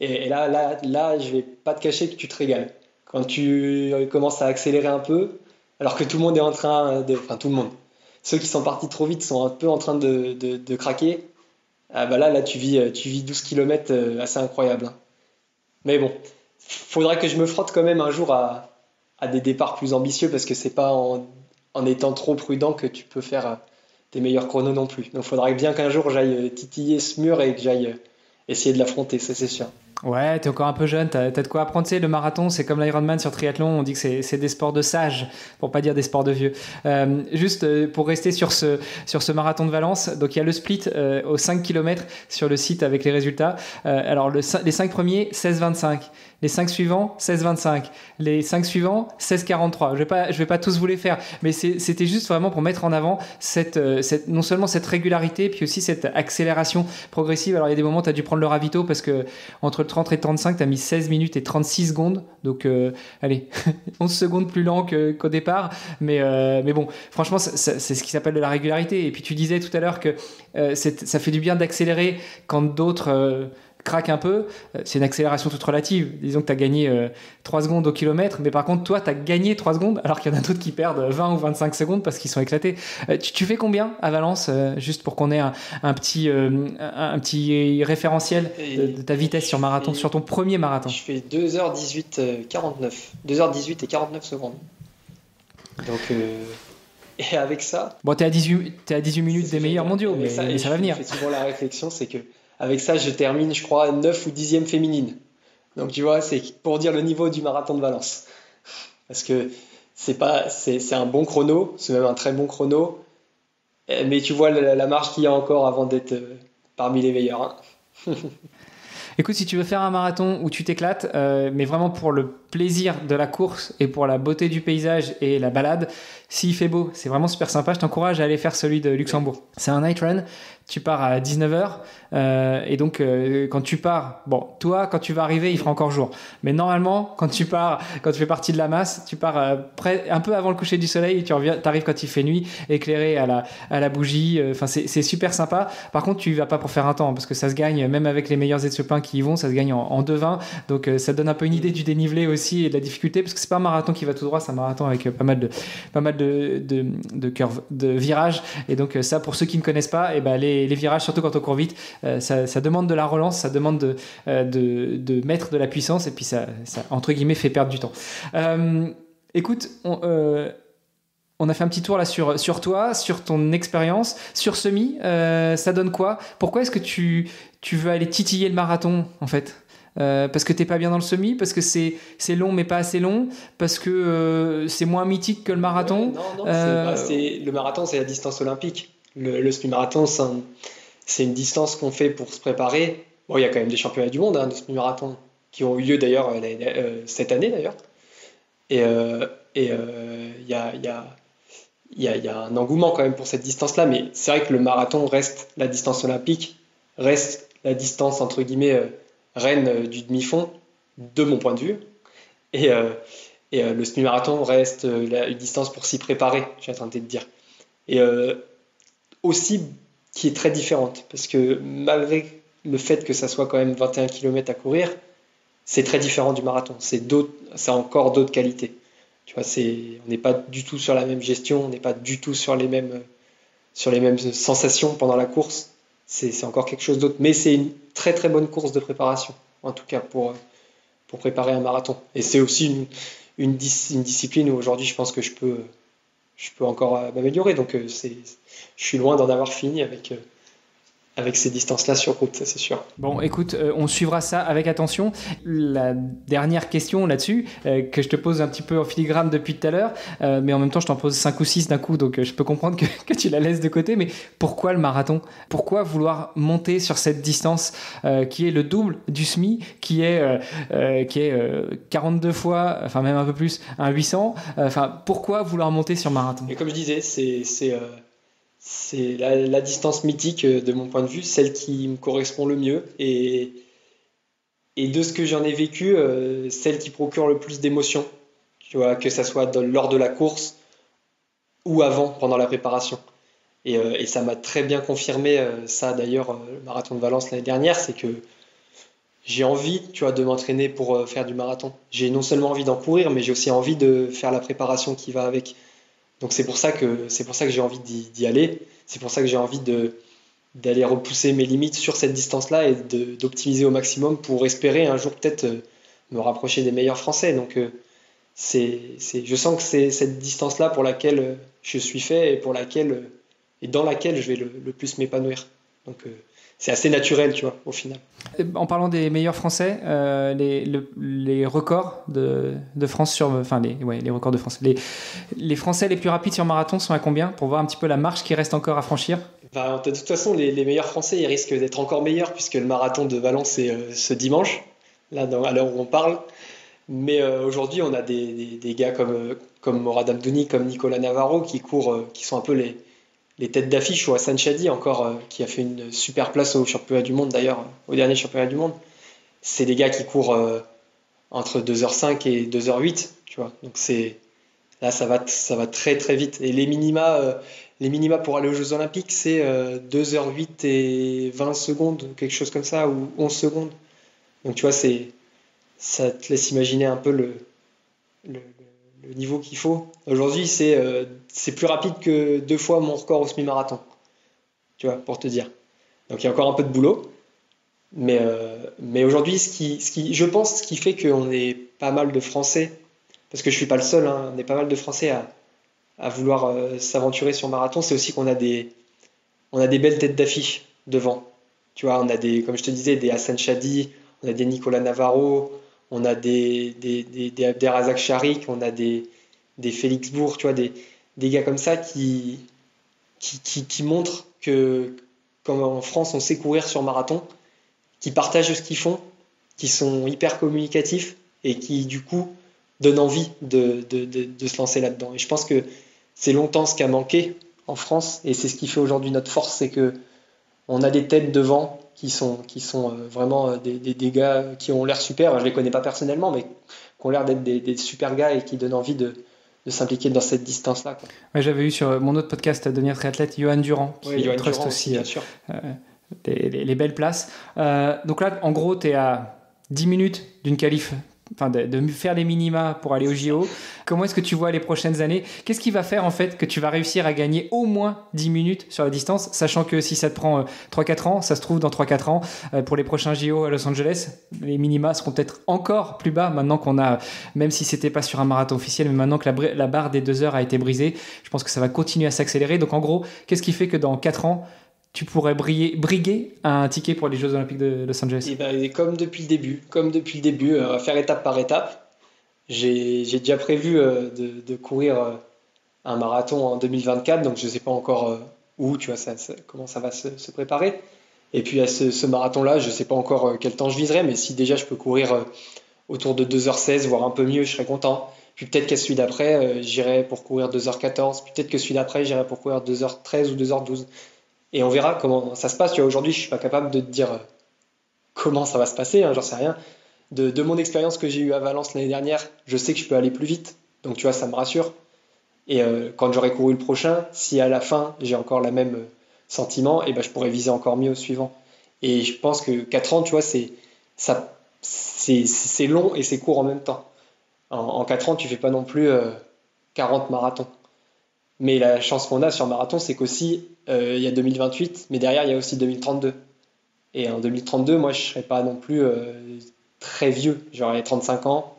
Et, là, là, là, je vais pas te cacher que tu te régales. Quand tu commences à accélérer un peu, alors que tout le monde est en train de. Enfin, tout le monde. Ceux qui sont partis trop vite sont un peu en train de, de, craquer. Ah bah là, là, tu vis, tu vis 12 km euh, assez incroyable. Hein. Mais bon, faudrait que je me frotte quand même un jour à, à des départs plus ambitieux parce que c'est pas en, en, étant trop prudent que tu peux faire euh, tes meilleurs chronos non plus. Donc il faudrait bien qu'un jour j'aille euh, titiller ce mur et que j'aille euh, essayer de l'affronter, ça c'est sûr. Ouais, t'es encore un peu jeune, t'as as de quoi apprendre. Le marathon, c'est comme l'Ironman sur triathlon, on dit que c'est des sports de sages, pour pas dire des sports de vieux. Euh, juste euh, pour rester sur ce, marathon de Valence, donc il y a le split euh, aux 5 km sur le site avec les résultats. alors le, les 5 premiers, 16-25. Les 5 suivants, 16-25. Les 5 suivants, 16-43. Je vais pas, vais pas tous vous les faire, mais c'était juste vraiment pour mettre en avant cette, cette, non seulement cette régularité, puis aussi cette accélération progressive. Alors il y a des moments, tu as dû prendre le ravito parce que entre 30 et 35, tu as mis 16 minutes et 36 secondes. Donc, euh, allez, 11 secondes plus lent qu'au départ. Mais, euh, mais bon, franchement, c'est ce qui s'appelle de la régularité. Et puis, tu disais tout à l'heure que euh, ça fait du bien d'accélérer quand d'autres craque un peu, euh, c'est une accélération toute relative. Disons que tu as gagné 3 euh, secondes au kilomètre, mais par contre, toi, tu as gagné 3 secondes, alors qu'il y en a d'autres qui perdent 20 ou 25 secondes parce qu'ils sont éclatés. Euh, tu, fais combien à Valence, juste pour qu'on ait un, petit, un, petit référentiel de, ta vitesse sur marathon, sur ton premier marathon? Je fais 2h18 49. 2h18 et 49 secondes. Donc. Et avec ça. Bon, tu es, à 18, à 18 minutes des meilleurs mondiaux, mais ça, mais ça va venir. Je fais souvent la réflexion, c'est que avec ça, je termine, je crois, 9 ou 10e féminine. Donc tu vois, c'est pour dire le niveau du marathon de Valence. Parce que c'est pas, c'est, un bon chrono, c'est même un très bon chrono. Mais tu vois la, marge qu'il y a encore avant d'être euh, parmi les meilleurs. Hein. Écoute, si tu veux faire un marathon où tu t'éclates, euh, mais vraiment pour le plaisir de la course et pour la beauté du paysage et la balade, s'il fait beau, c'est vraiment super sympa. Je t'encourage à aller faire celui de Luxembourg. C'est un night run. Tu pars à 19h euh, et donc euh, quand tu pars bon toi quand tu vas arriver il fera encore jour. Mais normalement quand tu pars quand tu fais partie de la masse tu pars euh, un peu avant le coucher du soleil et tu reviens arrives quand il fait nuit éclairé à la, bougie. Enfin c'est super sympa. Par contre tu vas pas pour faire un temps parce que ça se gagne même avec les meilleurs aides-plein qui y vont ça se gagne en, en 2-20 donc ça donne un peu une idée du dénivelé aussi et de la difficulté parce que c'est pas un marathon qui va tout droit c'est un marathon avec pas mal de pas mal de, de, virages et donc ça pour ceux qui ne connaissent pas et eh ben les, virages, surtout quand on court vite, euh, ça, demande de la relance, ça demande euh, de, de, mettre de la puissance et puis ça, entre guillemets, fait perdre du temps. Euh, écoute, on, on, a fait un petit tour là sur, sur toi, sur ton expérience, sur semi. ça donne quoi? Pourquoi est-ce que tu, tu veux aller titiller le marathon en fait? Parce que t'es pas bien dans le semi, parce que c'est, long mais pas assez long, parce que c'est moins mythique que le marathon. non, non, le marathon c'est la distance olympique. Le, le semi-marathon, c'est une distance qu'on fait pour se préparer. Bon, il y a quand même des championnats du monde hein, de semi-marathon qui ont eu lieu d'ailleurs euh, euh, cette année d'ailleurs. Et euh, il y, a, y, a, y, a, un engouement quand même pour cette distance-là, mais c'est vrai que le marathon reste la distance olympique, reste la distance entre guillemets reine du demi-fond, de mon point de vue. Et, et le semi-marathon reste une distance pour s'y préparer, j'ai tenté de dire. Et aussi qui est très différente. Parce que malgré le fait que ça soit quand même 21 km à courir, c'est très différent du marathon. C'est encore d'autres qualités. Tu vois, on n'est pas du tout sur la même gestion, on n'est pas du tout sur les mêmes sensations pendant la course. C'est encore quelque chose d'autre. Mais c'est une très très bonne course de préparation, en tout cas pour, pour préparer un marathon. Et c'est aussi une, une, discipline où aujourd'hui je pense que je peux, je peux encore m'améliorer. Donc euh, je suis loin d'en avoir fini avec, euh, avec ces distances-là sur route, ça c'est sûr. Bon, écoute, euh, on suivra ça avec attention. La dernière question là-dessus, euh, que je te pose un petit peu en filigrane depuis tout à l'heure, euh, mais en même temps je t'en pose 5 ou 6 d'un coup, donc je peux comprendre que, que, tu la laisses de côté, mais pourquoi le marathon? Pourquoi vouloir monter sur cette distance qui est le double du SMI, qui est, qui est 42 fois, enfin même un peu plus, un 800 Enfin, pourquoi vouloir monter sur marathon? Et comme je disais, c'est c'est la, distance mythique euh, de mon point de vue, celle qui me correspond le mieux. Et, de ce que j'en ai vécu, euh, celle qui procure le plus d'émotions. Que ça soit lors de la course ou avant, pendant la préparation. Et, euh, et ça m'a très bien confirmé ça d'ailleurs, le marathon de Valence l'année dernière, c'est que j'ai envie, tu vois, de m'entraîner pour faire du marathon. J'ai non seulement envie d'en courir, mais j'ai aussi envie de faire la préparation qui va avec. Donc c'est pour ça que j'ai envie d'y aller. C'est pour ça que j'ai envie d'aller repousser mes limites sur cette distance-là et d'optimiser au maximum pour espérer un jour peut-être euh, me rapprocher des meilleurs Français. Donc euh, c'est, je sens que c'est cette distance-là pour laquelle euh, je suis fait et pour laquelle et dans laquelle je vais le, plus m'épanouir. C'est assez naturel, tu vois, au final. En parlant des meilleurs Français, euh, les, les, records de, de, France sur, enfin les, ouais, les records de France, les, les Français les plus rapides sur marathon sont à combien? Pour voir un petit peu la marche qui reste encore à franchir bah, De toute façon, les, meilleurs Français, ils risquent d'être encore meilleurs puisque le marathon de Valence est euh, ce dimanche, là dans, à l'heure où on parle. Mais euh, aujourd'hui, on a des, des, des, gars comme, comme Morad Abdouni, comme Nicolas Navarro qui courent, qui sont un peu les, les têtes d'affiche ou Hassan Chadi encore euh, qui a fait une super place au championnat du monde d'ailleurs au dernier championnat du monde. C'est des gars qui courent euh, entre 2h05 et 2h08 tu vois. Donc c'est là ça va ça va très très vite. Et les minima euh, les minima pour aller aux Jeux Olympiques c'est 2h08 et 20 secondes quelque chose comme ça ou 11 secondes. Donc tu vois c'est ça te laisse imaginer un peu le, le le niveau qu'il faut. Aujourd'hui, euh, c'est plus rapide que deux fois mon record au semi-marathon. Tu vois, pour te dire. Donc il y a encore un peu de boulot. Mais, euh, mais aujourd'hui, ce qui, ce qui, je pense, ce qui fait qu'on est pas mal de Français, parce que je suis pas le seul, hein, on est pas mal de Français à, à vouloir euh, s'aventurer sur marathon, c'est aussi qu'on a des, a des belles têtes d'affiche devant. Tu vois, on a des, comme je te disais, des Hassan Chadi, on a des Nicolas Navarro, on a des, des, des, des, Sharik, on a des, des Félix Bourg, tu vois, des, des gars comme ça qui, qui, qui, montrent que, comme en France, on sait courir sur marathon, qui partagent ce qu'ils font, qui sont hyper communicatifs et qui, du coup, donnent envie de, de, de, de se lancer là-dedans. Et je pense que c'est longtemps ce qui a manqué en France et c'est ce qui fait aujourd'hui notre force, c'est que on a des têtes devant qui sont, qui sont euh, vraiment euh, des, des, gars qui ont l'air super. Je les connais pas personnellement, mais qui ont l'air d'être des, super gars et qui donnent envie de, de s'impliquer dans cette distance-là. J'avais eu sur mon autre podcast Devenir triathlète Johan Durand, qui oui, trust aussi, bien sûr. Euh, les, belles places. donc là, en gros, tu es à 10 minutes d'une qualif enfin de, faire les minima pour aller au JO. Comment est-ce que tu vois les prochaines années? Qu'est-ce qui va faire en fait que tu vas réussir à gagner au moins 10 minutes sur la distance, sachant que si ça te prend 3-4 euh, ans, ça se trouve dans 3-4 ans, euh, pour les prochains JO à Los Angeles, les minima seront peut-être encore plus bas maintenant qu'on a, même si c'était pas sur un marathon officiel, mais maintenant que la, la barre des 2 heures a été brisée, je pense que ça va continuer à s'accélérer. Donc en gros, qu'est-ce qui fait que dans 4 ans, tu pourrais briguer un ticket pour les Jeux Olympiques de Los Angeles et eh ben, Comme depuis le début, comme depuis le début, euh, faire étape par étape. J'ai déjà prévu euh, de, courir euh, un marathon en 2024, donc je ne sais pas encore où, tu vois, ça, comment ça va se, préparer. Et puis à ce, marathon-là, je ne sais pas encore quel temps je viserai, mais si déjà je peux courir autour de 2h16, voire un peu mieux, je serais content. Puis peut-être qu'à celui d'après, j'irai pour courir 2h14. Peut-être que celui d'après, j'irai pour courir 2h13 ou 2h12 et on verra comment ça se passe. Tu vois, aujourd'hui, je suis pas capable de te dire euh, comment ça va se passer, hein, j'en sais rien. De, mon expérience que j'ai eue à Valence l'année dernière, je sais que je peux aller plus vite. Donc, tu vois, ça me rassure. Et euh, quand j'aurai couru le prochain, si à la fin j'ai encore le même euh, sentiment, et eh ben, je pourrais viser encore mieux au suivant. Et je pense que 4 ans, tu vois, c'est, ça, c'est, long et c'est court en même temps. En, 4 ans, tu fais pas non plus 40 marathons. Mais la chance qu'on a sur marathon, c'est qu'aussi, euh, il y a 2028, mais derrière, il y a aussi 2032. Et en 2032, moi, je ne serai pas non plus euh, très vieux. J'aurai 35 ans.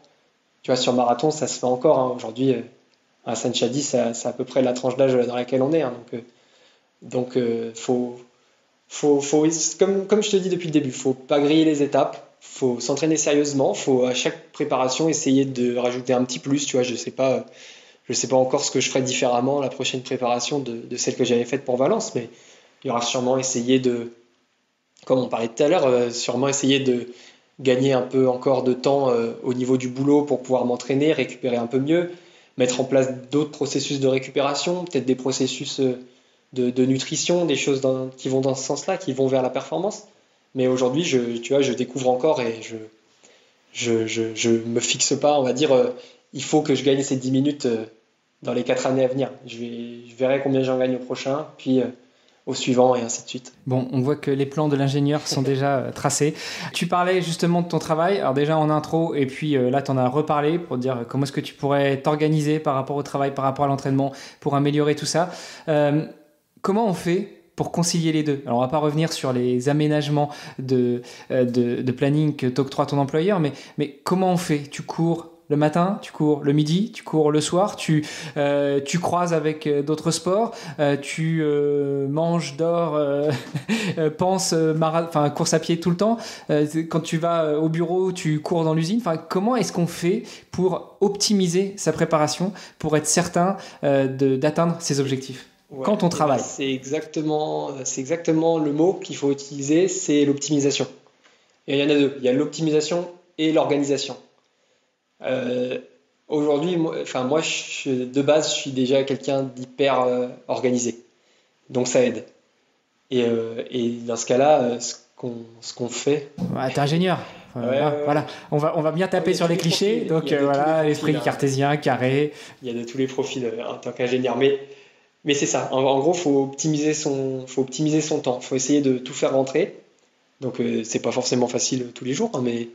Tu vois, sur marathon, ça se fait encore. Hein. Aujourd'hui, euh, un Sanchadi, c'est à peu près la tranche d'âge dans laquelle on est. Hein. Donc, donc faut, faut, faut, comme, comme je te dis depuis le début, faut pas griller les étapes, faut s'entraîner sérieusement, faut à chaque préparation essayer de rajouter un petit plus. Tu vois, je sais pas, je sais pas encore ce que je ferai différemment la prochaine préparation de, celle que j'avais faite pour Valence, mais il y aura sûrement essayer de, comme on parlait tout à l'heure, euh, sûrement essayer de gagner un peu encore de temps euh, au niveau du boulot pour pouvoir m'entraîner, récupérer un peu mieux, mettre en place d'autres processus de récupération, peut-être des processus euh, de, nutrition, des choses qui vont dans ce sens-là, qui vont vers la performance. Mais aujourd'hui, je, tu vois, je découvre encore et je, je, je, je, me fixe pas, on va dire, il faut que je gagne ces 10 minutes dans les 4 années à venir. Je, vais, je verrai combien j'en gagne au prochain, puis au suivant et ainsi de suite. Bon, on voit que les plans de l'ingénieur sont déjà euh, tracés. Tu parlais justement de ton travail, alors déjà en intro, et puis euh, là tu en as reparlé pour dire comment est-ce que tu pourrais t'organiser par rapport au travail, par rapport à l'entraînement, pour améliorer tout ça. Euh, comment on fait pour concilier les deux? Alors on va pas revenir sur les aménagements de, de, de planning que t'octroie ton employeur, mais, mais comment on fait? Tu cours le matin, tu cours le midi, tu cours le soir, tu, euh, tu croises avec euh, d'autres sports, euh, tu manges, dors, penses, enfin course à pied tout le temps. quand tu vas au bureau, tu cours dans l'usine. Enfin, comment est-ce qu'on fait pour optimiser sa préparation pour être certain d'atteindre ses objectifs? Quand on travaille C'est exactement, c'est exactement le mot qu'il faut utiliser, c'est l'optimisation. Et il y en a deux. Il y a l'optimisation et l'organisation. Euh, aujourd'hui, moi, enfin, moi de base, je suis déjà quelqu'un d'hyper euh, organisé. Donc ça aide. Et, euh, et dans ce cas-là, ce qu'on fait. Ouais, T'es ingénieur. voilà, On, va, on va bien taper sur les clichés. donc voilà, l'esprit hein. cartésien, carré. Il y a de tous les profils en tant qu'ingénieur. Mais, mais c'est ça. En, gros, il faut optimiser, son, faut optimiser son temps. Il faut essayer de tout faire rentrer. Donc c'est pas forcément facile tous les jours, hein, mais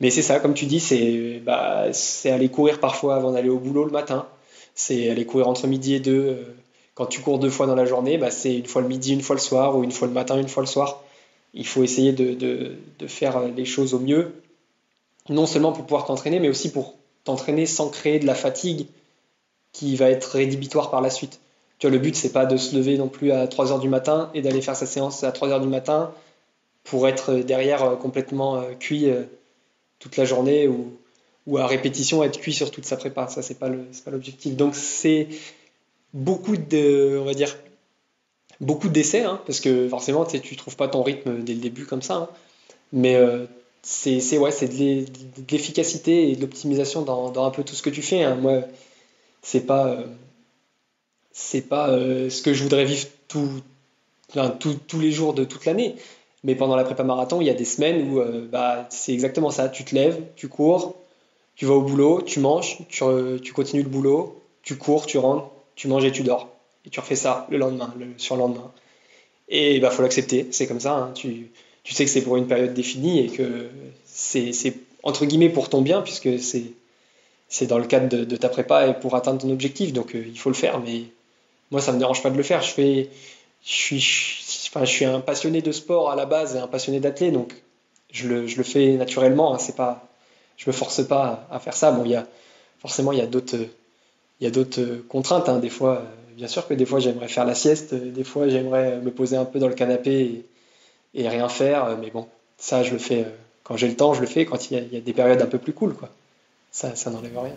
mais c'est ça, comme tu dis, c'est bah, aller courir parfois avant d'aller au boulot le matin. C'est aller courir entre midi et deux. Euh, quand tu cours deux fois dans la journée, bah, c'est une fois le midi, une fois le soir, ou une fois le matin, une fois le soir. Il faut essayer de faire les choses au mieux, non seulement pour pouvoir t'entraîner, mais aussi pour t'entraîner sans créer de la fatigue qui va être rédhibitoire par la suite. Tu vois, le but, c'est pas de se lever non plus à 3 heures du matin et d'aller faire sa séance à 3 heures du matin pour être derrière euh, complètement euh, cuit toute la journée ou, à répétition être cuit sur toute sa prépa. Ça, c'est pas l'objectif. Donc, c'est beaucoup de, on va dire, beaucoup d'essais, hein, parce que forcément, tu ne trouves pas ton rythme dès le début comme ça. Hein. mais euh, c'est, ouais, de, l'efficacité et de l'optimisation dans, un peu tout ce que tu fais. Hein. Moi, c'est pas, euh, pas euh, ce que je voudrais vivre tout, tous les jours de toute l'année. Mais pendant la prépa marathon, il y a des semaines où euh, bah, c'est exactement ça. Tu te lèves, tu cours, tu vas au boulot, tu manges, tu, tu continues le boulot, tu cours, tu rentres, tu manges et tu dors. Et tu refais ça le lendemain, le surlendemain. Et il bah, faut l'accepter, c'est comme ça. Hein. Tu, tu, sais que c'est pour une période définie et que c'est entre guillemets pour ton bien, puisque c'est dans le cadre de, ta prépa et pour atteindre ton objectif. Donc euh, il faut le faire, mais moi ça me dérange pas de le faire. Je fais, je suis, je suis un passionné de sport à la base et un passionné d'athlète, donc je le, fais naturellement. Hein, c'est pas, je me force pas à, faire ça. Bon, il y a, forcément, il y a d'autres, il y a d'autres contraintes. Hein. Des fois, bien sûr que des fois, j'aimerais faire la sieste. Des fois, j'aimerais me poser un peu dans le canapé et, rien faire. Mais bon, ça, je le fais quand j'ai le temps. Je le fais quand il y a, il y a des périodes un peu plus cool, quoi. Ça, ça n'enlève rien.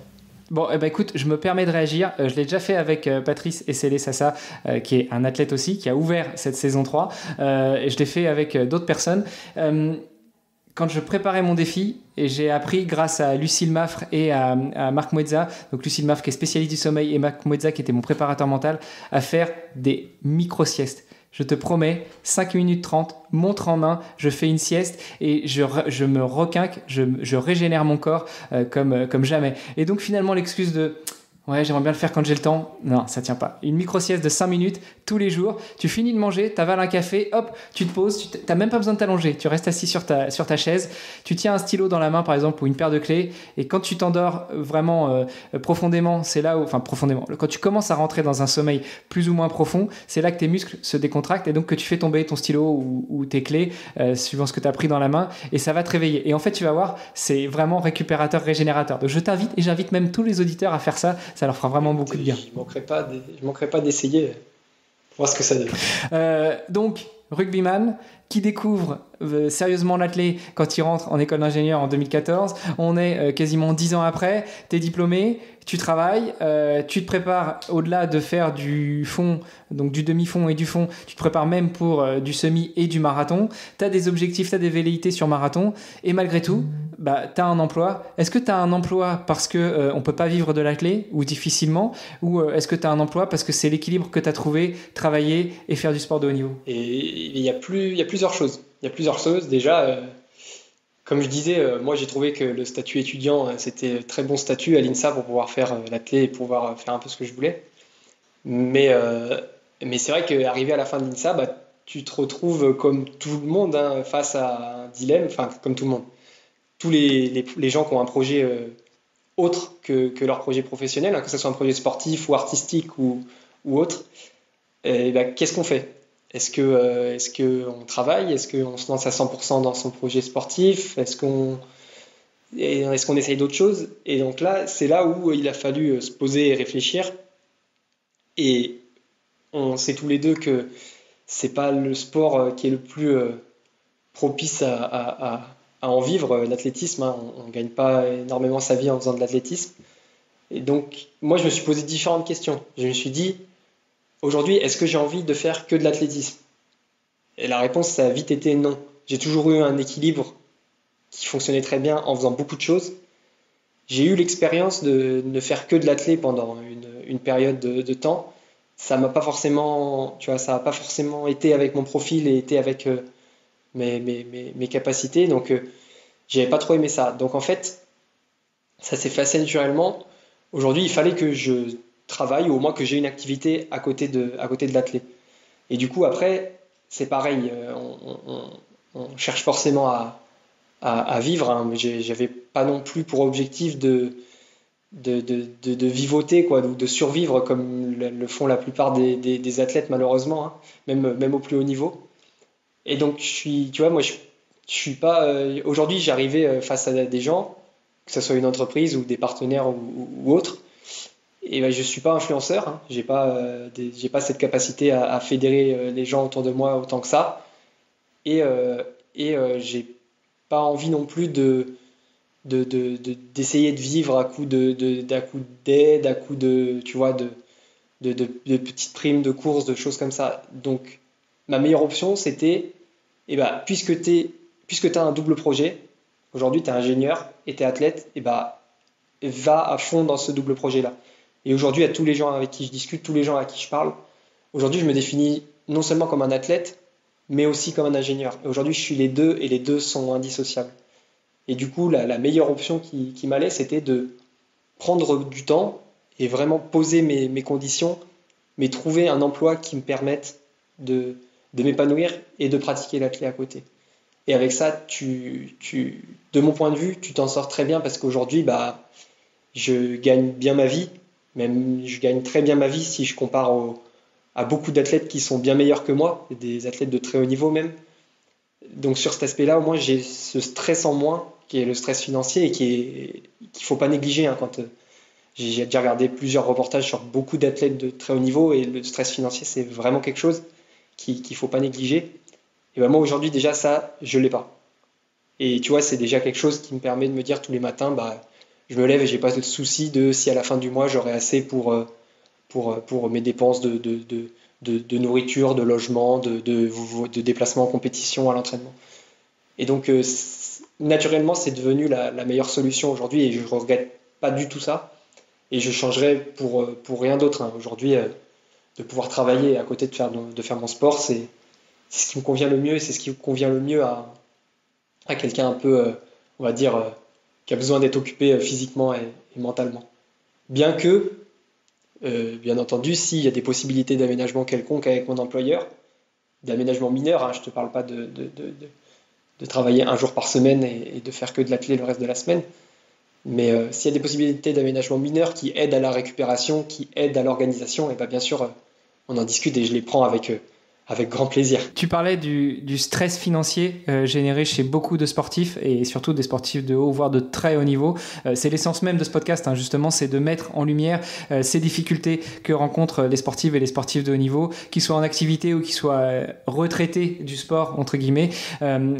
Bon, eh ben, écoute, je me permets de réagir. Euh, je l'ai déjà fait avec euh, Patrice Essélé Sassa, euh, qui est un athlète aussi, qui a ouvert cette saison 3. et je l'ai fait avec d'autres personnes. quand je préparais mon défi, j'ai appris grâce à Lucille Maffre et à, Marc Muezza, donc Lucille Maffre qui est spécialiste du sommeil et Marc Muezza qui était mon préparateur mental, à faire des micro-siestes je te promets, 5 minutes 30, montre en main, je fais une sieste et je, je me requinque, je, je, régénère mon corps euh, comme, euh, comme jamais. Et donc finalement l'excuse de Ouais, j'aimerais bien le faire quand j'ai le temps. Non, ça tient pas. Une micro-sieste de 5 minutes tous les jours. Tu finis de manger, tu avales un café, hop, tu te poses. Tu n'as même pas besoin de t'allonger. Tu restes assis sur ta, sur ta chaise. Tu tiens un stylo dans la main, par exemple, ou une paire de clés. Et quand tu t'endors vraiment euh, profondément, c'est là où. Enfin, profondément. Quand tu commences à rentrer dans un sommeil plus ou moins profond, c'est là que tes muscles se décontractent et donc que tu fais tomber ton stylo ou, tes clés, euh, suivant ce que tu as pris dans la main. Et ça va te réveiller. Et en fait, tu vas voir, c'est vraiment récupérateur, régénérateur. Donc je t'invite et j'invite même tous les auditeurs à faire ça ça leur fera vraiment beaucoup de bien. Je ne manquerai pas d'essayer, voir ce que ça donne. Euh, donc, rugbyman, qui découvre euh, sérieusement l'athlé quand il rentre en école d'ingénieur en 2014. On est euh, quasiment dix ans après, tu es diplômé, tu travailles, euh, tu te prépares au-delà de faire du fond, donc du demi-fond et du fond, tu te prépares même pour du semi et du marathon. Tu as des objectifs, tu as des velléités sur marathon et malgré tout, bah, tu as un emploi. Est-ce que tu as un emploi parce que on peut pas vivre de l'athlé ou difficilement ou est-ce que tu as un emploi parce que c'est l'équilibre que tu as trouvé, travailler et faire du sport de haut niveau? Et il y a plus il y a plusieurs choses il y a plusieurs choses. Déjà, euh, comme je disais, euh, moi j'ai trouvé que le statut étudiant, euh, c'était très bon statut à l'INSA pour pouvoir faire l'athlé et pouvoir faire un peu ce que je voulais. Mais, c'est vrai qu'arrivé à la fin de l'INSA, bah, tu te retrouves comme tout le monde hein, face à un dilemme, enfin comme tout le monde. Tous les, gens qui ont un projet autre que, leur projet professionnel, hein, que ce soit un projet sportif ou artistique ou, autre, bah, qu'est-ce qu'on fait? Est-ce que euh, est-ce que on travaille? Est-ce qu'on se lance à 100% dans son projet sportif? Est-ce qu'on est-ce qu'on essaye d'autres choses? Et donc là, c'est là où il a fallu euh, se poser et réfléchir. Et on sait tous les deux que c'est pas le sport euh, qui est le plus propice à en vivre, l'athlétisme. Hein. On ne gagne pas énormément sa vie en faisant de l'athlétisme. Et donc, moi, je me suis posé différentes questions. Je me suis dit, Aujourd'hui, est-ce que j'ai envie de faire que de l'athlétisme? Et la réponse, ça a vite été non. J'ai toujours eu un équilibre qui fonctionnait très bien en faisant beaucoup de choses. J'ai eu l'expérience de ne faire que de l'athlé pendant une, période de, temps. Ça m'a pas forcément, tu vois, ça n'a pas forcément été avec mon profil et été avec euh, mes, mes, mes, capacités. Donc, euh, j'avais pas trop aimé ça. Donc, en fait, ça s'est fait assez naturellement. Aujourd'hui, il fallait que je travail ou au moins que j'ai une activité à côté de, à côté de l'athlète. Et du coup, après, c'est pareil, euh, on, cherche forcément à, à, vivre. Hein, j'avais pas non plus pour objectif de, de, de, de, vivoter, quoi, de, survivre comme le, font la plupart des, des, athlètes, malheureusement, hein, même, même au plus haut niveau. Et donc, je suis, tu vois, moi, je, je suis pas. Euh, aujourd'hui, j'arrivais euh, face à des gens, que ce soit une entreprise ou des partenaires ou, ou autres, et ben, je suis pas influenceur, hein. j'ai pas, euh, pas cette capacité à, fédérer euh, les gens autour de moi autant que ça. Et, euh, et j'ai pas envie non plus de, de, de, d'essayer de, vivre à coup de, d'aide, à coup de, tu vois, de, de, petites primes de courses, de choses comme ça. Donc, ma meilleure option, c'était, et ben, puisque tu as un double projet, aujourd'hui tu es ingénieur et tu es athlète, et ben, va à fond dans ce double projet-là. Et aujourd'hui, à tous les gens avec qui je discute, tous les gens à qui je parle, aujourd'hui, je me définis non seulement comme un athlète, mais aussi comme un ingénieur. Et aujourd'hui, je suis les deux et les deux sont indissociables. Et du coup, la, meilleure option qui, m'allait, c'était de prendre du temps et vraiment poser mes, conditions, mais trouver un emploi qui me permette de, m'épanouir et de pratiquer l'athlète à côté. Et avec ça, de mon point de vue, tu t'en sors très bien parce qu'aujourd'hui, bah, je gagne bien ma vie, même je gagne très bien ma vie si je compare à beaucoup d'athlètes qui sont bien meilleurs que moi, des athlètes de très haut niveau même. Donc sur cet aspect-là, au moins j'ai ce stress en moins, qui est le stress financier et qui est qu'il faut pas négliger. Hein, quand euh, j'ai déjà regardé plusieurs reportages sur beaucoup d'athlètes de très haut niveau et le stress financier c'est vraiment quelque chose qu'il ne faut pas négliger. Et ben moi aujourd'hui déjà ça je l'ai pas. Et tu vois c'est déjà quelque chose qui me permet de me dire tous les matins bah je me lève et j'ai pas de souci de si à la fin du mois j'aurai assez pour, euh, pour, euh, pour mes dépenses de, de, de, de nourriture, de logement, de, de, déplacement en compétition, à l'entraînement. Et donc, euh, naturellement, c'est devenu la, la, meilleure solution aujourd'hui et je ne regrette pas du tout ça. Et je changerai pour, pour rien d'autre. Hein. Aujourd'hui, de pouvoir travailler à côté de faire, de faire mon sport, c'est ce qui me convient le mieux et c'est ce qui convient le mieux à, à quelqu'un un peu, on va dire, qui a besoin d'être occupé euh, physiquement et, mentalement. Bien que, euh, bien entendu, s'il y a des possibilités d'aménagement quelconque avec mon employeur, d'aménagement mineur, hein, je ne te parle pas de, de, de, travailler un jour par semaine et, de faire que de l'atelier le reste de la semaine, mais euh, s'il y a des possibilités d'aménagement mineur qui aident à la récupération, qui aident à l'organisation, et bien, bien sûr, on en discute et je les prends avec, avec grand plaisir. Tu parlais du, stress financier euh, généré chez beaucoup de sportifs et surtout des sportifs de haut, voire de très haut niveau. Euh, c'est l'essence même de ce podcast, hein, justement, c'est de mettre en lumière euh, ces difficultés que rencontrent les sportifs et les sportifs de haut niveau, qu'ils soient en activité ou qu'ils soient retraités du sport, entre guillemets.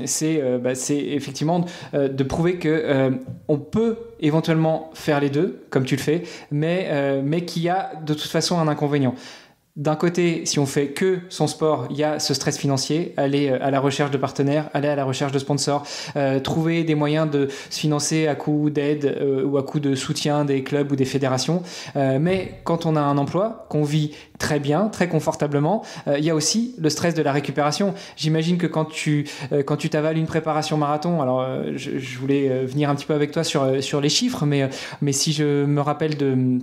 c'est bah, effectivement de prouver que on peut éventuellement faire les deux, comme tu le fais, mais qu'il y a de toute façon un inconvénient d'un côté, si on fait que son sport, il y a ce stress financier, aller euh, à la recherche de partenaires, aller à la recherche de sponsors, euh, trouver des moyens de se financer à coup d'aide euh, ou à coup de soutien des clubs ou des fédérations. mais quand on a un emploi, qu'on vit très bien, très confortablement, il y a aussi le stress de la récupération. J'imagine que quand tu quand tu t'avales une préparation marathon, alors je, je, voulais venir un petit peu avec toi sur sur les chiffres, mais mais si je me rappelle de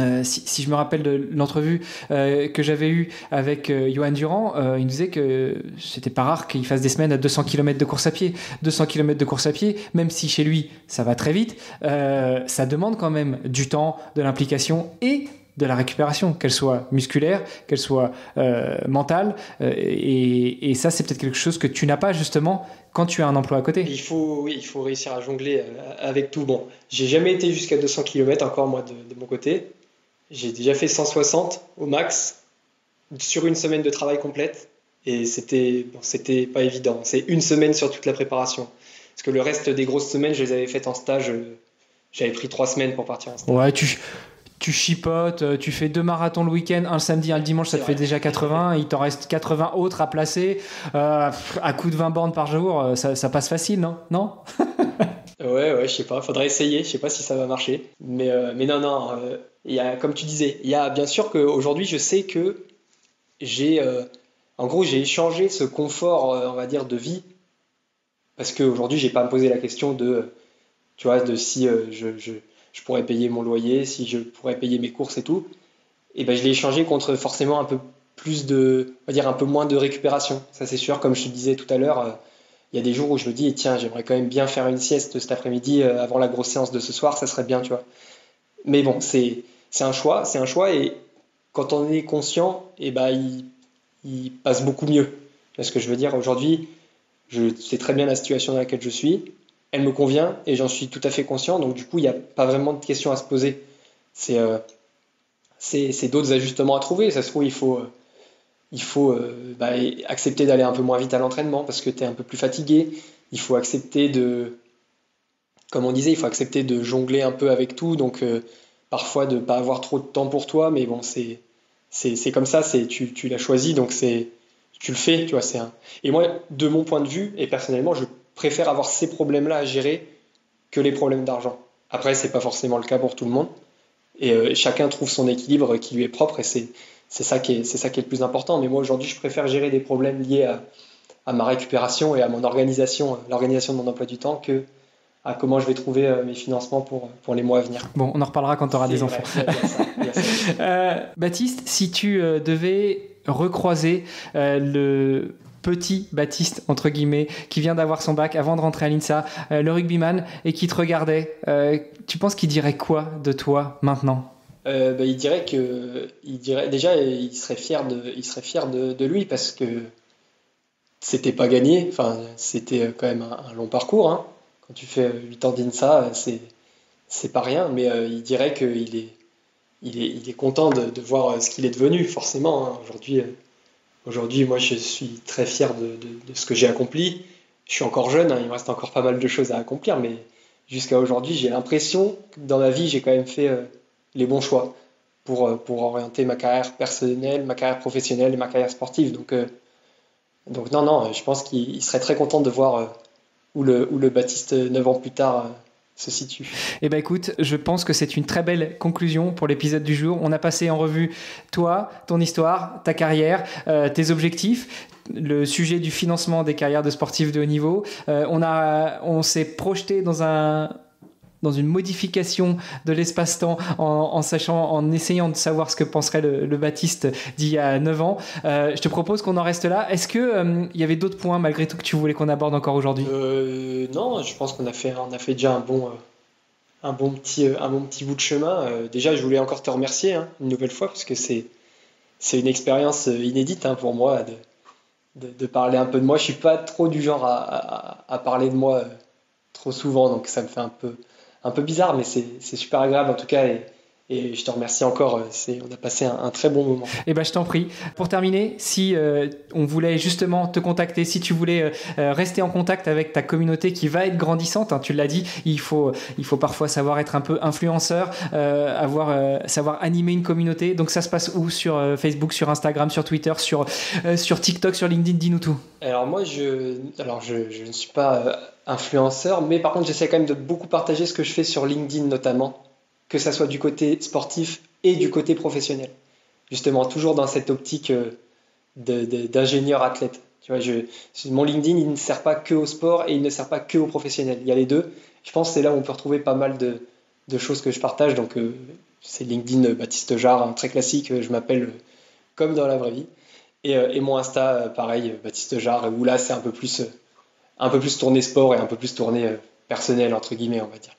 euh, si, je me rappelle de l'entrevue euh, que j'avais eue avec euh, Johan Durand, il disait que c'était pas rare qu'il fasse des semaines à 200 km de course à pied. 200 km de course à pied, même si chez lui ça va très vite, ça demande quand même du temps, de l'implication et de la récupération, qu'elle soit musculaire, qu'elle soit mentale. Et, ça, c'est peut-être quelque chose que tu n'as pas justement quand tu as un emploi à côté. Il faut, réussir à jongler avec tout. Bon, j'ai jamais été jusqu'à 200 km encore moi de mon côté. J'ai déjà fait 160 au max sur une semaine de travail complète et c'était bon, c'était pas évident. C'est une semaine sur toute la préparation. Parce que le reste des grosses semaines, je les avais faites en stage. Euh, j'avais pris trois semaines pour partir en stage. Ouais, tu, tu chipotes, euh, tu fais deux marathons le week-end, un le samedi, un le dimanche, ça te fait déjà 80. Il t'en reste 80 autres à placer. Euh, à coup de 20 bornes par jour, ça, ça passe facile, non? Non? Ouais, ouais, je sais pas. Faudrait essayer. Je sais pas si ça va marcher. Mais, mais non, non. Il y a, comme tu disais, il y a bien sûr qu'aujourd'hui, je sais que j'ai, euh, en gros, j'ai échangé ce confort, euh, on va dire, de vie, parce qu'aujourd'hui, j'ai pas à me poser la question de, tu vois, de si euh, je, je, je, pourrais payer mon loyer, si je pourrais payer mes courses et tout. Et ben, je l'ai échangé contre forcément un peu plus de, on va dire, un peu moins de récupération. Ça, c'est sûr, comme je te disais tout à l'heure. Il y a des jours où je me dis, tiens, j'aimerais quand même bien faire une sieste cet après-midi avant la grosse séance de ce soir, ça serait bien, tu vois. Mais bon, c'est, c'est un choix, c'est un choix et quand on est conscient, eh ben, il, passe beaucoup mieux. Ce que je veux dire? Aujourd'hui, je sais très bien la situation dans laquelle je suis, elle me convient et j'en suis tout à fait conscient, donc du coup, il n'y a pas vraiment de questions à se poser. C'est euh, d'autres ajustements à trouver. Ça se trouve, il faut, euh, il faut euh, bah, accepter d'aller un peu moins vite à l'entraînement parce que tu es un peu plus fatigué. Il faut accepter de, comme on disait, il faut accepter de jongler un peu avec tout. Donc, parfois de ne pas avoir trop de temps pour toi, mais bon, c'est c'est comme ça, c'est tu, tu l'as choisi, donc c'est tu le fais, tu vois. C'est. Et moi, de mon point de vue, et personnellement, je préfère avoir ces problèmes-là à gérer que les problèmes d'argent. Après, c'est pas forcément le cas pour tout le monde, et euh, chacun trouve son équilibre qui lui est propre, et c'est c'est ça qui est c'est ça qui est le plus important. Mais moi, aujourd'hui, je préfère gérer des problèmes liés à, à ma récupération et à mon organisation, l'organisation de mon emploi du temps, que à comment je vais trouver euh, mes financements pour, pour les mois à venir. Bon, on en reparlera quand tu auras des enfants. Euh, Baptiste, si tu euh, devais recroiser le petit Baptiste, entre guillemets, qui vient d'avoir son bac avant de rentrer à l'INSA, le rugbyman, et qui te regardait, tu penses qu'il dirait quoi de toi maintenant? Bah, il dirait que déjà il serait fier de lui parce que c'était pas gagné enfin c'était quand même un, long parcours hein quand tu fais 8 ans d'INSA, c'est, c'est pas rien, mais euh, il dirait est, il est, content de, voir euh, ce qu'il est devenu, forcément. Hein. Aujourd'hui, euh, aujourd'hui, moi, je suis très fier de, de, ce que j'ai accompli. Je suis encore jeune, hein, il me reste encore pas mal de choses à accomplir, mais jusqu'à aujourd'hui, j'ai l'impression que dans ma vie, j'ai quand même fait les bons choix pour, pour orienter ma carrière personnelle, ma carrière professionnelle et ma carrière sportive. Donc, donc non, non, je pense qu'il serait très content de voir où le, où le Baptiste, 9 ans plus tard, euh, se situe. Eh bien écoute, je pense que c'est une très belle conclusion pour l'épisode du jour. On a passé en revue toi, ton histoire, ta carrière, euh, tes objectifs, le sujet du financement des carrières de sportifs de haut niveau. Euh, on, a, on s'est projeté dans un, dans une modification de l'espace-temps en, sachant, en essayant de savoir ce que penserait le, Baptiste d'il y a 9 ans. Euh, je te propose qu'on en reste là. Est-ce qu'il euh, il y avait d'autres points malgré tout que tu voulais qu'on aborde encore aujourd'hui? Euh, Non, je pense qu'on a fait, on a fait déjà un bon, un bon, petit, un bon petit bout de chemin. déjà, je voulais encore te remercier hein, une nouvelle fois parce que c'est, une expérience inédite hein, pour moi de, parler un peu de moi. Je suis pas trop du genre à parler de moi trop souvent, donc ça me fait un peu, un peu bizarre, mais c'est super agréable en tout cas. Et, et je te remercie encore, euh, on a passé un, très bon moment. Eh ben, je t'en prie. Pour terminer, si euh, on voulait justement te contacter, si tu voulais euh, rester en contact avec ta communauté qui va être grandissante, hein, tu l'as dit, il faut, il faut parfois savoir être un peu influenceur, avoir, savoir animer une communauté. Donc ça se passe où Sur Facebook, sur Instagram, sur Twitter, sur, sur TikTok, sur LinkedIn Dis-nous tout. Alors moi, je, alors je, je ne suis pas influenceur, mais par contre, j'essaie quand même de beaucoup partager ce que je fais sur LinkedIn notamment que ça soit du côté sportif et du côté professionnel. Justement, toujours dans cette optique euh, d'ingénieur athlète. Tu vois, mon LinkedIn, il ne sert pas que au sport et il ne sert pas que aux professionnels. Il y a les deux. Je pense que c'est là où on peut retrouver pas mal de, choses que je partage. Donc, euh, c'est LinkedIn euh, Baptiste Jarre, hein, très classique. Je m'appelle comme dans la vraie vie. Et, mon Insta, pareil, Baptiste Jarre, où là, c'est un peu plus, un peu plus tourné sport et un peu plus tourné personnel, entre guillemets, on va dire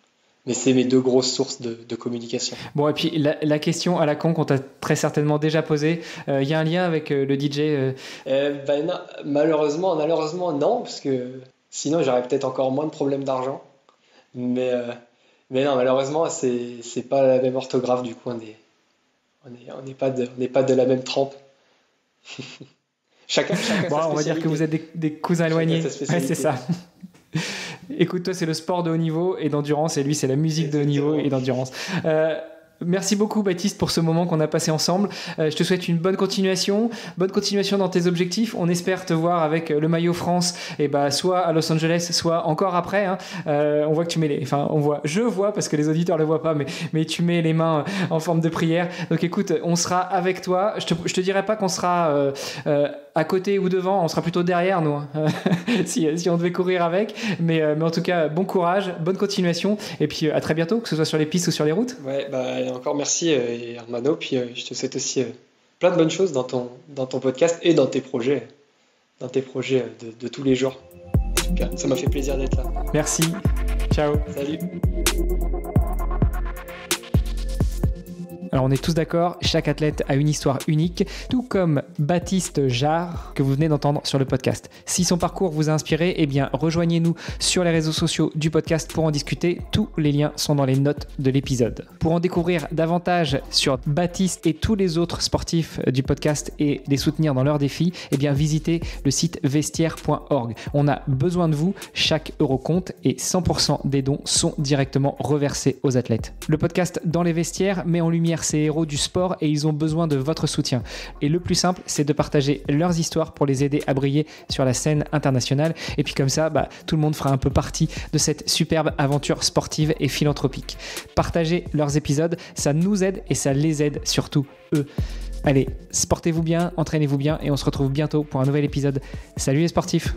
mais c'est mes deux grosses sources de, communication. Bon, et puis la, question à la con qu'on t'a très certainement déjà posée, il euh, y a un lien avec euh, le DJ euh? ben, Malheureusement, malheureusement, non, parce que sinon j'aurais peut-être encore moins de problèmes d'argent. Mais, mais non, malheureusement, c'est pas la même orthographe, du coup, on n'est on est, pas, de, on pas de la même trempe. chacun, chacun bon, on va dire que vous êtes des, des cousins éloignés. Ouais, c'est ça. Écoute, toi, c'est le sport de haut niveau et d'endurance, et lui, c'est la musique de haut niveau et d'endurance. Euh, Merci beaucoup Baptiste pour ce moment qu'on a passé ensemble. Euh, je te souhaite une bonne continuation, bonne continuation dans tes objectifs. On espère te voir avec le maillot France, et bah soit à Los Angeles, soit encore après. Hein. Euh, on voit que tu mets les, enfin on voit, je vois parce que les auditeurs le voient pas, mais mais tu mets les mains en forme de prière. Donc écoute, on sera avec toi. Je te, je te dirais pas qu'on sera à côté ou devant, on sera plutôt derrière nous, hein. si, si, on devait courir avec. Mais, mais en tout cas, bon courage, bonne continuation, et puis à très bientôt, que ce soit sur les pistes ou sur les routes. Ouais, bah encore merci euh, Armano, puis euh, je te souhaite aussi euh, plein de bonnes choses dans ton, dans ton podcast et dans tes projets, dans tes projets de, de tous les jours. En tout cas, ça m'a fait plaisir d'être là. Merci. Ciao. Salut. Alors on est tous d'accord, chaque athlète a une histoire unique, tout comme Baptiste Jarre que vous venez d'entendre sur le podcast. Si son parcours vous a inspiré, eh bien rejoignez-nous sur les réseaux sociaux du podcast pour en discuter. Tous les liens sont dans les notes de l'épisode. Pour en découvrir davantage sur Baptiste et tous les autres sportifs du podcast et les soutenir dans leurs défis, eh bien visitez le site vestiaire.org. On a besoin de vous, chaque euro compte et 100% des dons sont directement reversés aux athlètes. Le podcast Dans les vestiaires met en lumière ces héros du sport et ils ont besoin de votre soutien. Et le plus simple, c'est de partager leurs histoires pour les aider à briller sur la scène internationale. Et puis comme ça, bah, tout le monde fera un peu partie de cette superbe aventure sportive et philanthropique. Partagez leurs épisodes, ça nous aide et ça les aide surtout eux. Allez, sportez-vous bien, entraînez-vous bien et on se retrouve bientôt pour un nouvel épisode. Salut les sportifs